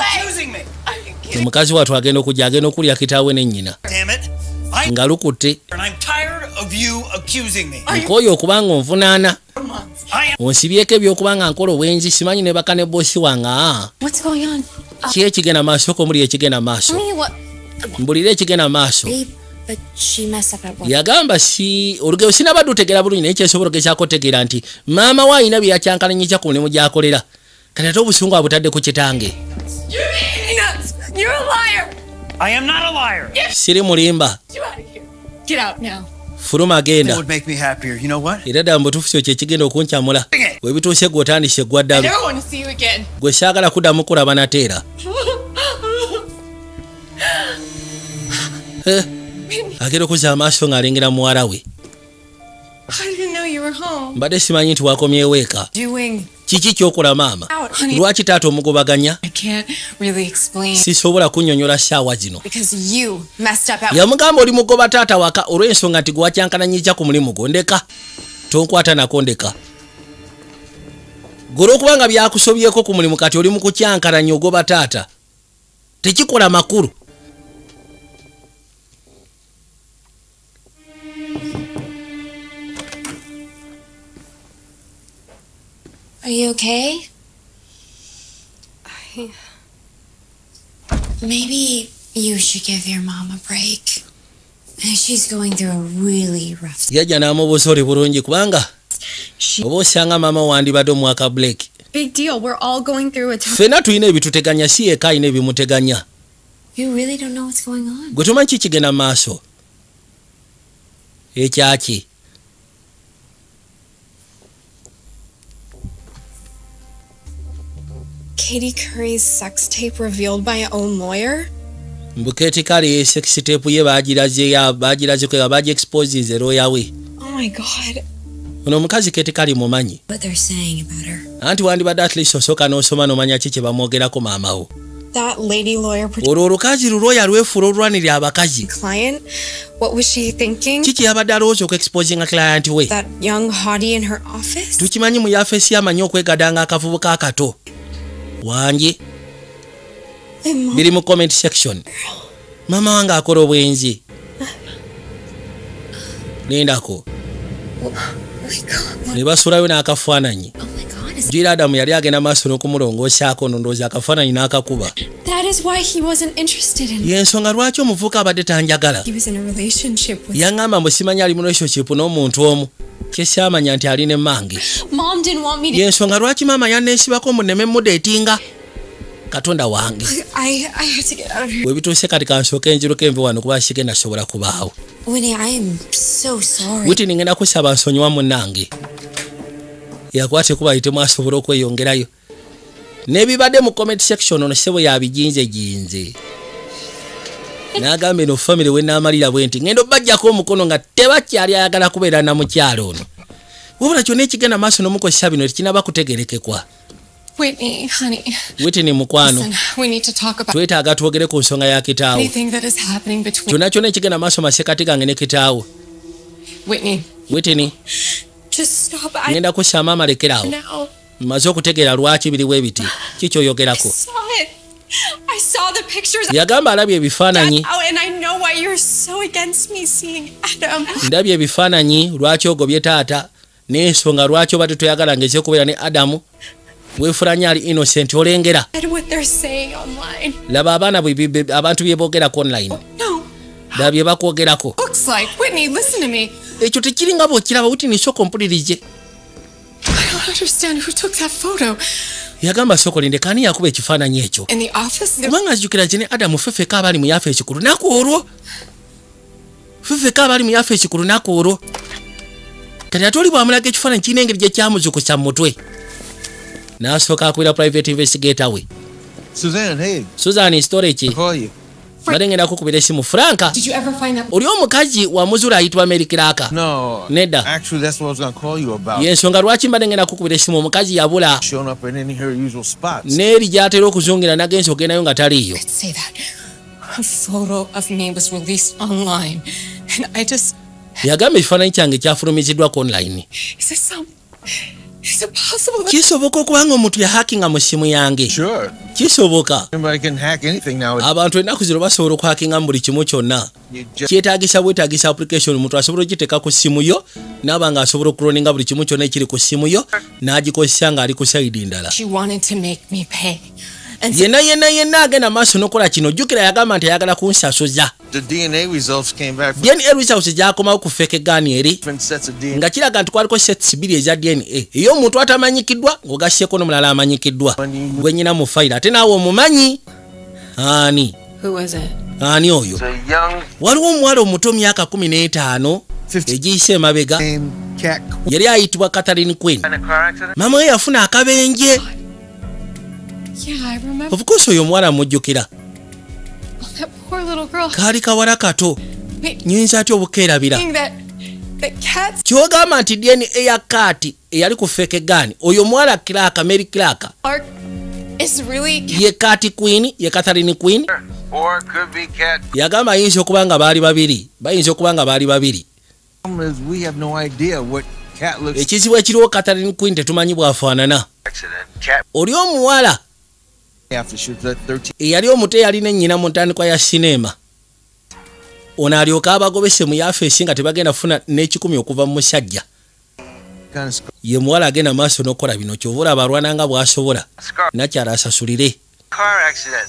Omukazi wattu agenda okujja agenda okulya kitaawe ne nnyina. Nga lukutte. Nkooyo okubanga onvunaana. Onsibyeko ebyokubanga nkola obwenzi simanyi ne baka ne bosi wange. Aa What's going on? ki ekigenda maaso? Ko muli ekigenda maaso? Mbulira ekigenda maaso. Babe, but she messed up at work. yagamba si olugero sinabadde otegeera bulungi naye kyensobola ogezaako otegeera nti maama we alina bye yakyankalanyija ku mulimu gy'akolera. Kati ate obusungu abutadde ku kitange You're a liar. I am not a liar. siri mulimba. Get out now. fuluma That agenda would make me happier. You know what? era ddala mubutuufu kyo kyekigenda okuncamula bwe bituuse gwe otandise gwa I ddalu never want to see you again. gwe saagala kuddamu kulaba nateera Eh, agenda okuzza amaaso ng'alengera muwala we I didn't know you were home. mbadde simanyi nti wakomyewo eka Doing kiki kyokola maama? Lwaki taata omugobaganya? Sisobola kunnyonnyola ssaawa zino. Yamugamba oli mugoba taata waka olw'ensonga nti gwewakyankananyiza ku mulimu gwo ndeka tonkwata nako ndeka. Gwe olwokubanga byakusobyeko ku mulimu kati oli mu kukyankananya ogoba taata. Tekikola makulu Are you okay? Maybe you should give your mom a break. She's going through a really rough yajja n'amubuuza oli bulungi kubanga oba osanga maama wandibadde omwaka blake Big deal. We're all going through it. ffenna tulina ebituteganya si eka alina ebimuteganya You really don't know what's going on. gwe tomanyi kikigenda mu maaso ekyaki Katie Curry's sex tape revealed by her own lawyer? mbuketi kale sexitepu ye bagiraze ya- bagiraze kwe bagiexposinze looya we Oh my god. ono omukazi keti kali mumanyi What they're saying about her. anti wandibadde at least osooka n'osoma n'omanya ki kye bamwogerako maama wo That lady lawyer olwo olukazi lulooya lwefuula olulwanirira abakazi client? What was she thinking? kiki yabadde alowooza okuexposinga client we That young hottie in her office? tukimanyi mu yafeesi amanyi okwegadanga akavubuka akato wange mom- biri mu comment section maama wange akola obwenzi lindako ne basulayo n'akafaananyi jira adamu yali agenda maaso n'okumulongoosaako nondooza akafaananyi n'akakuba. yensonga lwaki omuvubuka abadde tanjagala? Yaŋŋamba mbu simanyi ali mu relationship n'omuntu omu. Kyesaamanya nti ali ne mange yensonga lwaki maama yanneesibako muneme mudeetinga katonda wange. I I had to get out of here. bwe bituuse kati kansooka enziruko envi wano kuba sigenda sobola kubaawo. Witi ningenda kusaba nsonyiwa munnange yakwate kuba yitemwasobola okweyongerayo. N'ebibadde mu comment section ono sebo yabijinzejinze n'agamba eno famire wenaamalira bwe nti ngendo bajjako omukono nga tebakyali ayagala kubeera na mukyalo ono. Wabula kyonna ekigenda maaso n'omukozesa bino tekinaba kutegerekekwa. Witini mukwano. twetaaga twogere ku nsonga ya kitaawo kyonna kyonna ekigenda maaso masekati gange ne kitaawo witini Just stop. I ngenda kussa maama lekeraawo mmaze okutegeera lwaki biriwo ebiti kikyoyogerako yagamba alabye ebifaananyi. Oh, ndabye ebifaananyi lwaki ogobye taata n'ensonga lwaki obadde toyagala ngeze okubeera ne adamu weefulanya ali innocent olengera. Laba abaana abantu bye boogerako online. Laba bye bakwogerako Ekyo tekiringa bwokiraba witini sooka ompulirize I don't understand who took that photo. yagamba sooka olinde ani yakuba ekifaananyi ekyo? In the office, there kubanga ajjukira gye ne adamu fefeka abaali mu yafa ekiku lunaku olwo? Fefeka abaali mu yafa ekiku lunaku olwo? Kati ate oli bwamulaga ekifaananyi kirina engeri gye kyamuzukusa mu mutwe. N'asooka akwira private investigator we. Suzanne, hey. susan badde ngenda kukubira esimu franka Did you ever find that? oli omukazi wamuzula ayitibwa merikiraka No. Nedda. Actually, that's what I was going to call you about. yensonga lwaki mbadde ngenda kukubira esimu omukazi yabula Showing up in any of her usual spots. n'eri gy'atera okuzungira nagenza ogendayo nga taliiyo Say that. A photo of me was released online. And I just. yagamba ekifaananyi kyange kyafulumiziddwako online Kisoboka okubanga omuntu yahakinga mu ssimu yange? Sure. kisoboka. Abantu ennaku zino basobola okuhakinga mu buli kimu kyonna. Kyetagisa bwetagisa application omuntu asobola ogiteeka ku ssimu yo naaba nga asobola okuloninga buli kimu kyonna ekiri ku ssimu yo n'agikozesa ng'ali ku sayidi ndala yenna yenna yenna agenda maaso n'okola kino. Jjukira yagamba nti ayagala kunsasuza the DNA results came back from dna results gyakomawo ku feke gaani eri different sets of DNA. nga kiraga nti kwaliko sets bbiri eza dna ey'omuntu atamanyikiddwa ng'ogasseko n'omulala amanyikiddwa gwe nyina mu fayiro ate naawe omumanyi? Ani? Who was it? ani oyo? Waliwo omuwala omuto myaka kumi n'etaano egiyise emabega. Yali ayitibwa catherine queen maama we yafuna akabenje. Yeah, I remember. Of course oyo omuwala amujjukira kaali kawala kato. Nyinza atya obukeerabira. Saying that that cats kyogamba nti dna eya kaati eyali ku feke gaani oyo omuwala kiraka mary kiraka really ye kaati queen ye catherine queen. Or it could be Cat. yagamba ayinza okuba nga baali babiri bayinza okuba nga baali babiri. Problem is we have no idea what Cat looks ekizibu ekiriwo catherine queen tetumanyi bwafaanana. Accident. Cat. Oli omuwala after she was at 13. Eyali omuto eyalina ennyina mu ntandikwa ya sineema ono alyoka abagobese mu yafeesi nga tebagenda kufuna n'ekikumi okuva mu musajja. Ye muwala agenda maaso n'okukola bino kyova olaba alwana nga bw'asobola nakyala asasulire. Car accident.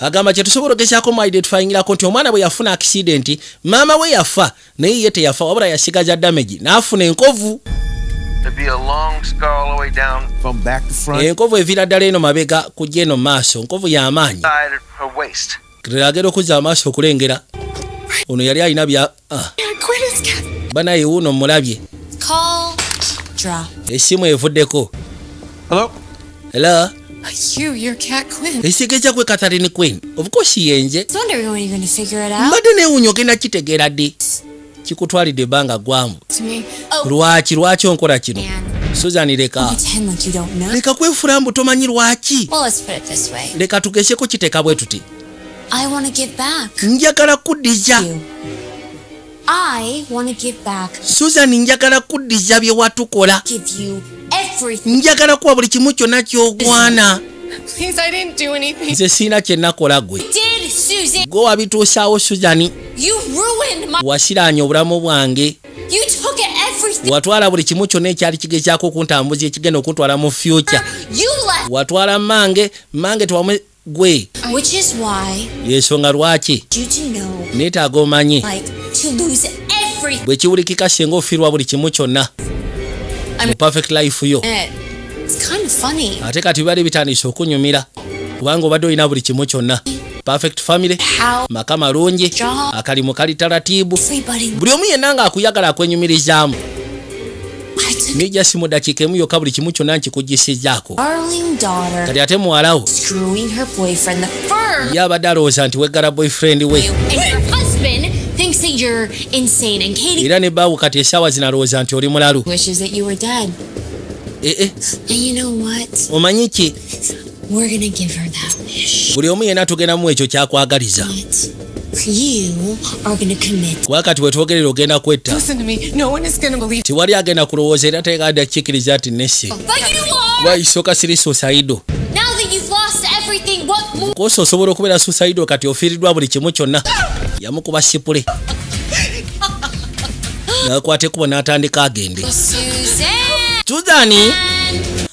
agamba kyetusobola ogezaako mu identifyingirako nti omwana bwe yafuna akisidenti maama we yafa naye ye teyafa wabula yasigaza damagi n'afuna enkovu enkovu eviira ddala eno mabega kujja eno mu maaso nkovu y'amaanyi Side of her waist. agera okuzza amaaso okulengera ono yali alina bya ah, quit his cat. banaye wuuno mulabye Call. Drop. essimu evuddeko Hello? era You, your cat Quinn. esigeja gwe catherine queen of course yenje I was wondering when you're going to figure it out. mbadde neewuunya ogenda kitegeera ddi kikutwalidde ebbanga me. Oh, lwaki lwaki onkola kino man. suzan leka leka kwefula mbu tomanyi lwaki leka tugezeko kiteeka bwe tuti I want to give back. njagala kuddiza suzan njagala kuddiza bye watukola Give you everything. njagala kuwa buli kimu kyonna ky'ogwana Please, I didn't do anything. nze siina kye nakola gwe Susan? Gwe wabituusaawo suzani You ruined my. wasiraanya obulamu bwange. You took everything. watwala buli kimu kyonna ekyali kigezaako okuntambuza ekigenda okuntwala mu fyuca left. watwala mange mange tewamu gwe. Which is why yensonga lwaki? Neetaaga omanye bwe kiwulikika singa ofiirwa buli kimu kyonna. Mu perfect life yo. Funny. ate kati bibali bitandise okunyumira kubanga obadde olina buli kimu kyonna perfect family maka malungi akalimu kali taratibu buli omu yenna ng'akuyagala akwenyumirizaamu I nijasi mu dakiika emu yokka buli kimu kyonna daughter kati ate muwalawo ye abadde alowooza nti weggala boyfriend we. Era ne baawo kati essaawa zino alowooza nti oli mulalu. Ee know what? omanyi ki We're gonna give her that wish. buli omu yenna tugendamu ekyo kyakwagaliza. You are gonna commit. kuba kati wetwogerera ogenda kwetta Listen to me. No one is gonna believe. tiwali agenda kulowooza era tegenda kikkiriza nti nesse. Isooka siri susaido kosa osobola okubeera susaido kati ofiiriddwa buli kimu kyonna? Yamukuba sipule. Nakwata ekubo n'atandika agende. Suzani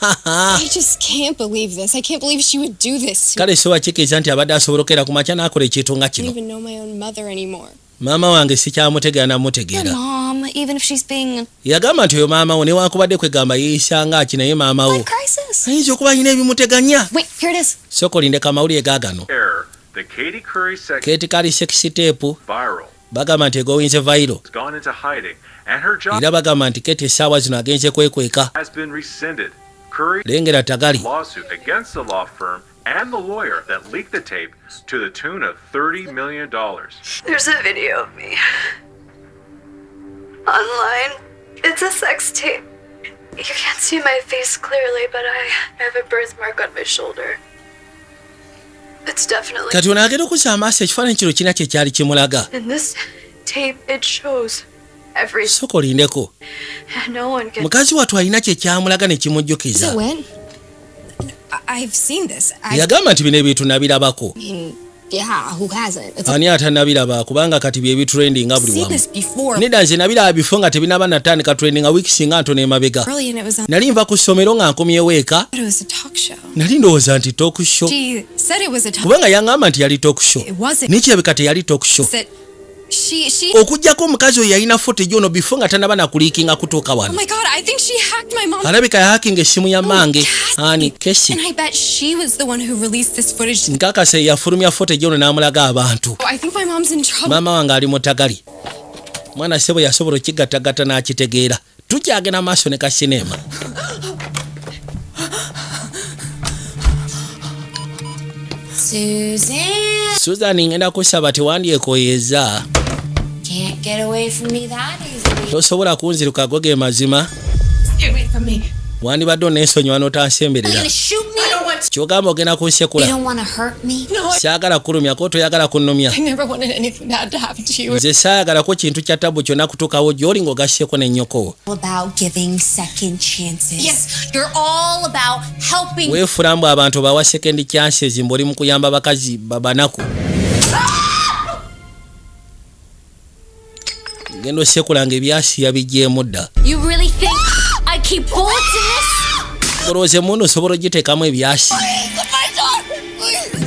I just can't believe this. I can't believe she would do this. kale soba kikiriza nti abadde asobola okera ku makya n'akola ekintu nga I don't kino even know my own mother anymore. maama wange sikyamutegeera namutegeera mom, even if she's being yagamba nti oyo maama wo newankubadde kwegamba yeeyisa nga ki naye maama wo crisis. ayinza okuba alina ebimuteganya Wait, here it is. sokolindeka amawulire gaagano Error. The Katie Curry sex keti kali sekisiteepu viral. bagamba nti egowinze vairo Has gone into hiding, and her job era bagamba nti keti essaawa zino agenze kwekweka has. Curry lengera tagali lawsuit against the law firm and the lawyer that leaked the tape to the tune of $30 million. There's a video of me online. It's a sex tape. You can't see my face clearly, but I have a birthmark on my shoulder. It's definitely. kati ono agenda okuzza amaaso ekifaananyi kino kirina kye kyali kimulaga One can. mukazi wattu alina kye kyamulaga ne kimujjukiza when? I- I've seen this. I yagamba nti bino ebintu nabirabako mean, yeah, who hasn't? It's ani atanabiraba kubanga kati bye bitrendinga buli wamu nida nze nabiraba bifo nga tebinaba natandika trendinga wiiki nga ntono emabega nali nva ku ssomero nga nkomyewo eka But it was a talk show. nali ndowooza nti talk kubanga yaŋŋamba nti yali talk show It wasn't. nikirabika teyali talk okugjako omukazi oyo yalina footage ono bifo nga tanaba nakuliikinga kutuuka Oh wano alabika yahakinga essimu ya mange ani kesi? Nkakasa yafulumya footage ono n'amulaga abantu. Oh, maama wange ali mu tagali mwana sebo yasobola okigattagatta n'akitegeera. Tukyagenda maaso ne ka sinema Suzanne! susan ngenda kusaba tewandyekoyeza Can't tosobola kunziruka go ge mazima Stay away from me. wandibadde oneesonyiwa Are you n'otansemberera gonna shoot me? I don't want kyogamba ogenda You kunsekula don't want to hurt me? No, I, saagala kulumyako toyagala kunnumya I never wanted anything bad to happen to you. nze saayagalako kintu kya tabu kyonna kutuukawo gy'oli ng'ogasseko ne nnyoko All about giving second chances. Yes, you're all about helping. weefula mbu abantu bawa second chances mbw'oli mu kuyamba bakazi babanaku genda osekulanga ebyasiya bijjeemu dda You really think I keep bullets in this? olowooza emundu osobola ogiteekamu ebyasi My daughter!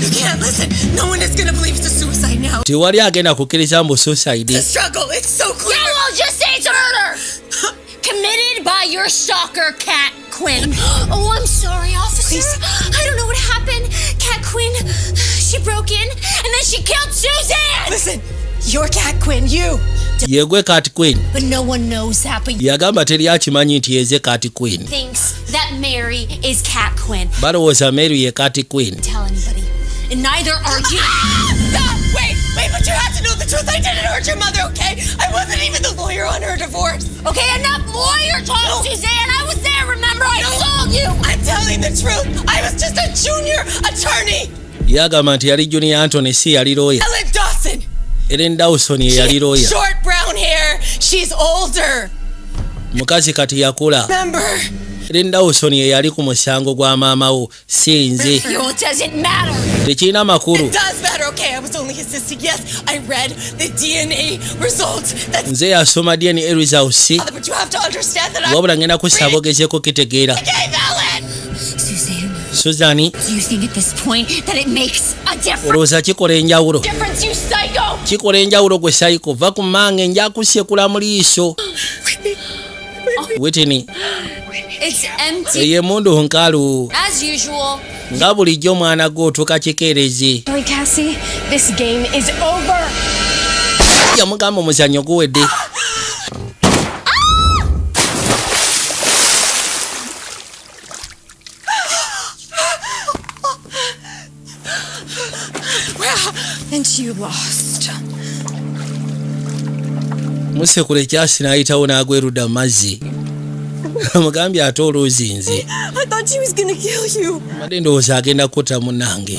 You can't listen. No one is gonna believe it's a suicide now. tewali agenda kukkiriza mbu suicide The struggle, it's so clear. Yeah, well, just say it's a murder! Committed by your stalker, Cat Quinn. Oh, I'm sorry, officer. I don't know what happened. Cat Quinn, she broke in and then she killed Suzanne! Listen, you're Cat Quinn, you. yegwe kati queen But no one knows that, but yagamba teri akimanyi nti yeze kati queen thinks that Mary is Cat Quinn. balowooza mary ye kati queen Tell anybody. And neither are you. Stop! Wait, wait, but you have to know the truth. I didn't hurt your mother, okay? I wasn't even the lawyer on her divorce. Okay, enough lawyer talk, Suzanne. I was there, remember? I saw you. I'm telling the truth. I was just a junior attorney. yagamba nti yali junior antony si yali looya Ellen. Eren dawson ye yali looya Short brown hair. She's older. mukazi kati yakula Remember? eren dawson ye yali ku musango gwa maama wo si nze tekirina makulu. Nze yasoma dna results. Wabula ngenda kusaba ogezeeko kitegeera difference? olowooza kikola enjawulo kikola enjawulo gwe sayiko va ku mange njakusyekula mu liiso. Witini eyo emundu nkaalu As usual. nga bulijjo omwana gwe otuuka kikeerezi is over. yamugamba omuzannyo guwedde You lost. musekula ekyasi n'ayitawo n'agwerudda mu mazzi. Amugambye ate olwozinze I thought she was gonna kill you. madde ndowooza agenda kutta munnange.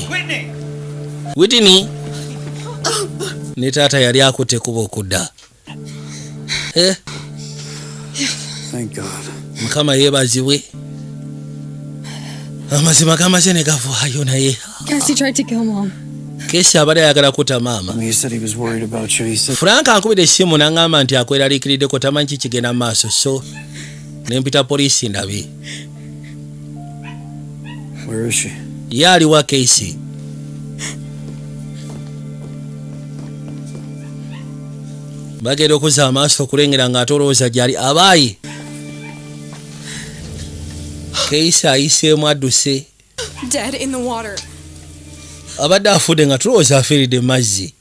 Witini ne taata yali akutte kuba okudda. Eh, mukama yeebazibwe. Amazima gamaze ne gavaayo naye Kesi abadde ayagala kutta maama. Frank ankubira essimu n'aŋŋamba nti akweraliikiriddeko tamanyi ki kigenda mu maaso so ne mpita poliisi ndabe Where is she? ye aliwa keisi bagenda okuzza amaaso okulengera ng'ate olowooza gyali abaayi. Keisi ayiseemu adduse abadde afudde nga tulowooza afiiridde mu mazzi.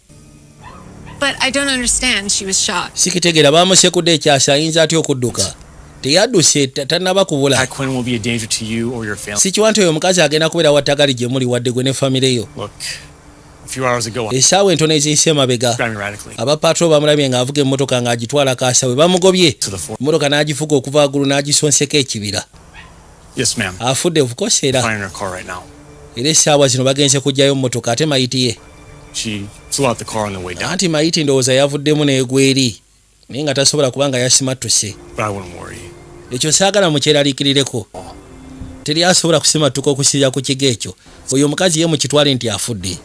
But I don't understand. She was shot. sikitegeera baamusekudde ekyasa ayinza atya okudduka? Teyadduse ta- tannaba kubula. Pat Quinn will be a danger to you or your family. sikiwa nti oyo omukazi agenda kubeera wattagali gye muli wadde gwe ne famire yo. Look, a few hours ago, I essaawa entono eziyise emabega. driving erratically. aba patro bamulabye ng'avuga emmotoka ng'agitwala kaasa we bamugobye. Emmotoka n'agifuga okuva waggulu n'agisonseko ekibira. Afudde obukoseera Era essaawa zino bagenze kugjayo mmotoka ate mayiti ye. Anti mayiti ndowooza yavuddemu n'egwa eri naye nga tasobola kuba nga yasimattuse but I wouldn't worry. ekyo saagala mukyeraliikirireko teri asobola kusimattuka okusinza ku kigo ekyo. Oyo omukazi ye mukitwale nti afudde.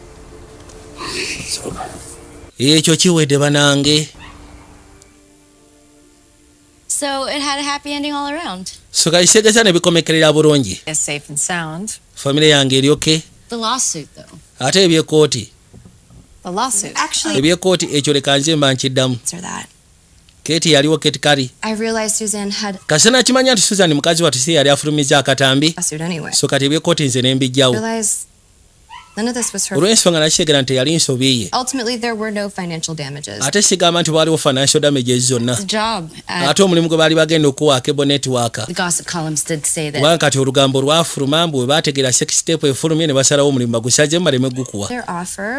Ekyo kiwedde banange So it had a happy ending all around. so kayisegeza ne bikomekerera bulungi Is safe and sound. famire yange eryoke The lawsuit, though. ate ebyekooti The lawsuit. Actually, ebyekooti ekyo leka nze mba nkiddamu answer that. keeti yaliwo keti kali I realized Suzanne had kasana kimanya nti susan mukazi wattu si yali afulumiza akatambi a lawsuit anyway. so kati ebyekooti nze ne mbijjawo Realized olw'ensonga nakitegera nti yali nsobi ye. Ultimately, there were no financial damages. ate sigamba nti waaliwo financial damages zonna. The job at ate omulimu gwe baali bagenda okuwa cable network the gossip columns did say that kubanga kati olugambo lwafuluma mbu bwe baategeera sextape efulumye ne basalawo omulimu bagusazemu baleme gukuwa.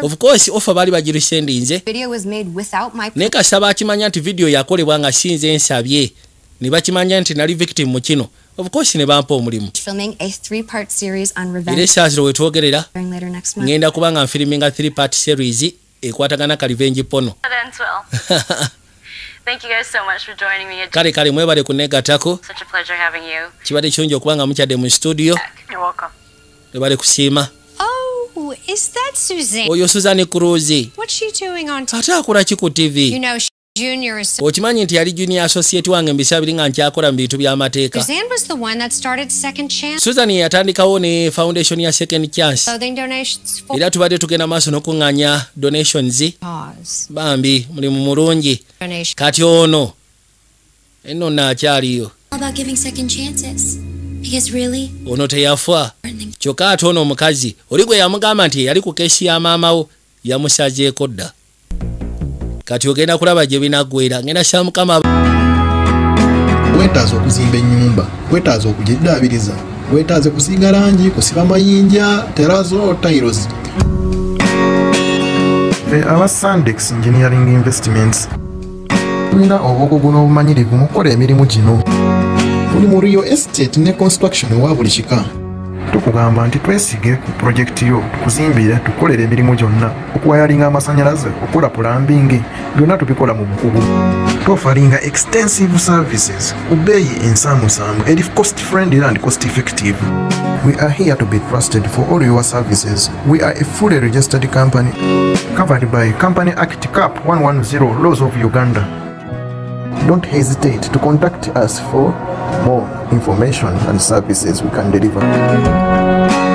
Of course offer baali bagirisendinze video was made without my naye kasaba akimanya nti vidiyo yakolebwa nga sinze nsabye ne bakimanya nti nali victim mu kino of course ne bampa omulimu filming a three-part series on era wetwogerera later next month. ngenda kuba nga nfiriminga 3 part series ekwatagana kalivenji pono That ends well. Thank you guys so much for joining me. It's kale kale mwebale kunegatako such a pleasure having you. kibadde kirungi okuba nga mukyadde mu studio You're welcome. ebale kusiima Oh, is that Suzanne? oyo doing on ate akola ki ku tv Okimanyi nti yali junior associate wange mbisa abiri nga nkyakola mu bintu by'amateeka Suzanne was the one that started Second Chance. susan yeyatandikawo ne foundation ya second chance. Era tubadde tugenda maaso n'okuŋŋaanya donations. Bambi mulimu mulungi. Kati ono enno naakyaliyo All about giving second chances. Because really, ono teyafa. Kyokka ate ono omukazi oli gwe yamugamba nti yali ku keesi ya maamawo yamusazeeko dda kati ogenda kulaba gye binaggwera ngenda sa mukama. Weetaaze okuzimba ennyumba weetaaze okugiddaabiriza weetaaze kusiiga langi kusiba mayinja terazo tairos aba sandex engineering investments. Tulina obukugu n'obumanyirivu mu kukola emirimu gino. Tuli mu rio estate ne construction ewa buli kika tukugamba nti twesige ku pulojekiti yo tukuzimbire tukolere emirimu gyonna. Okuwayalinga amasanyalaze okukola pulambingi byonna tubikola mu bukugu. Twofalinga extensive services ku ensamusamu eri cost friendly and cost effective. We are here to be trusted for all your services. We are a fully registered company covered by company act cap 110 laws of uganda. Don't hesitate to contact us for more information and services we can deliver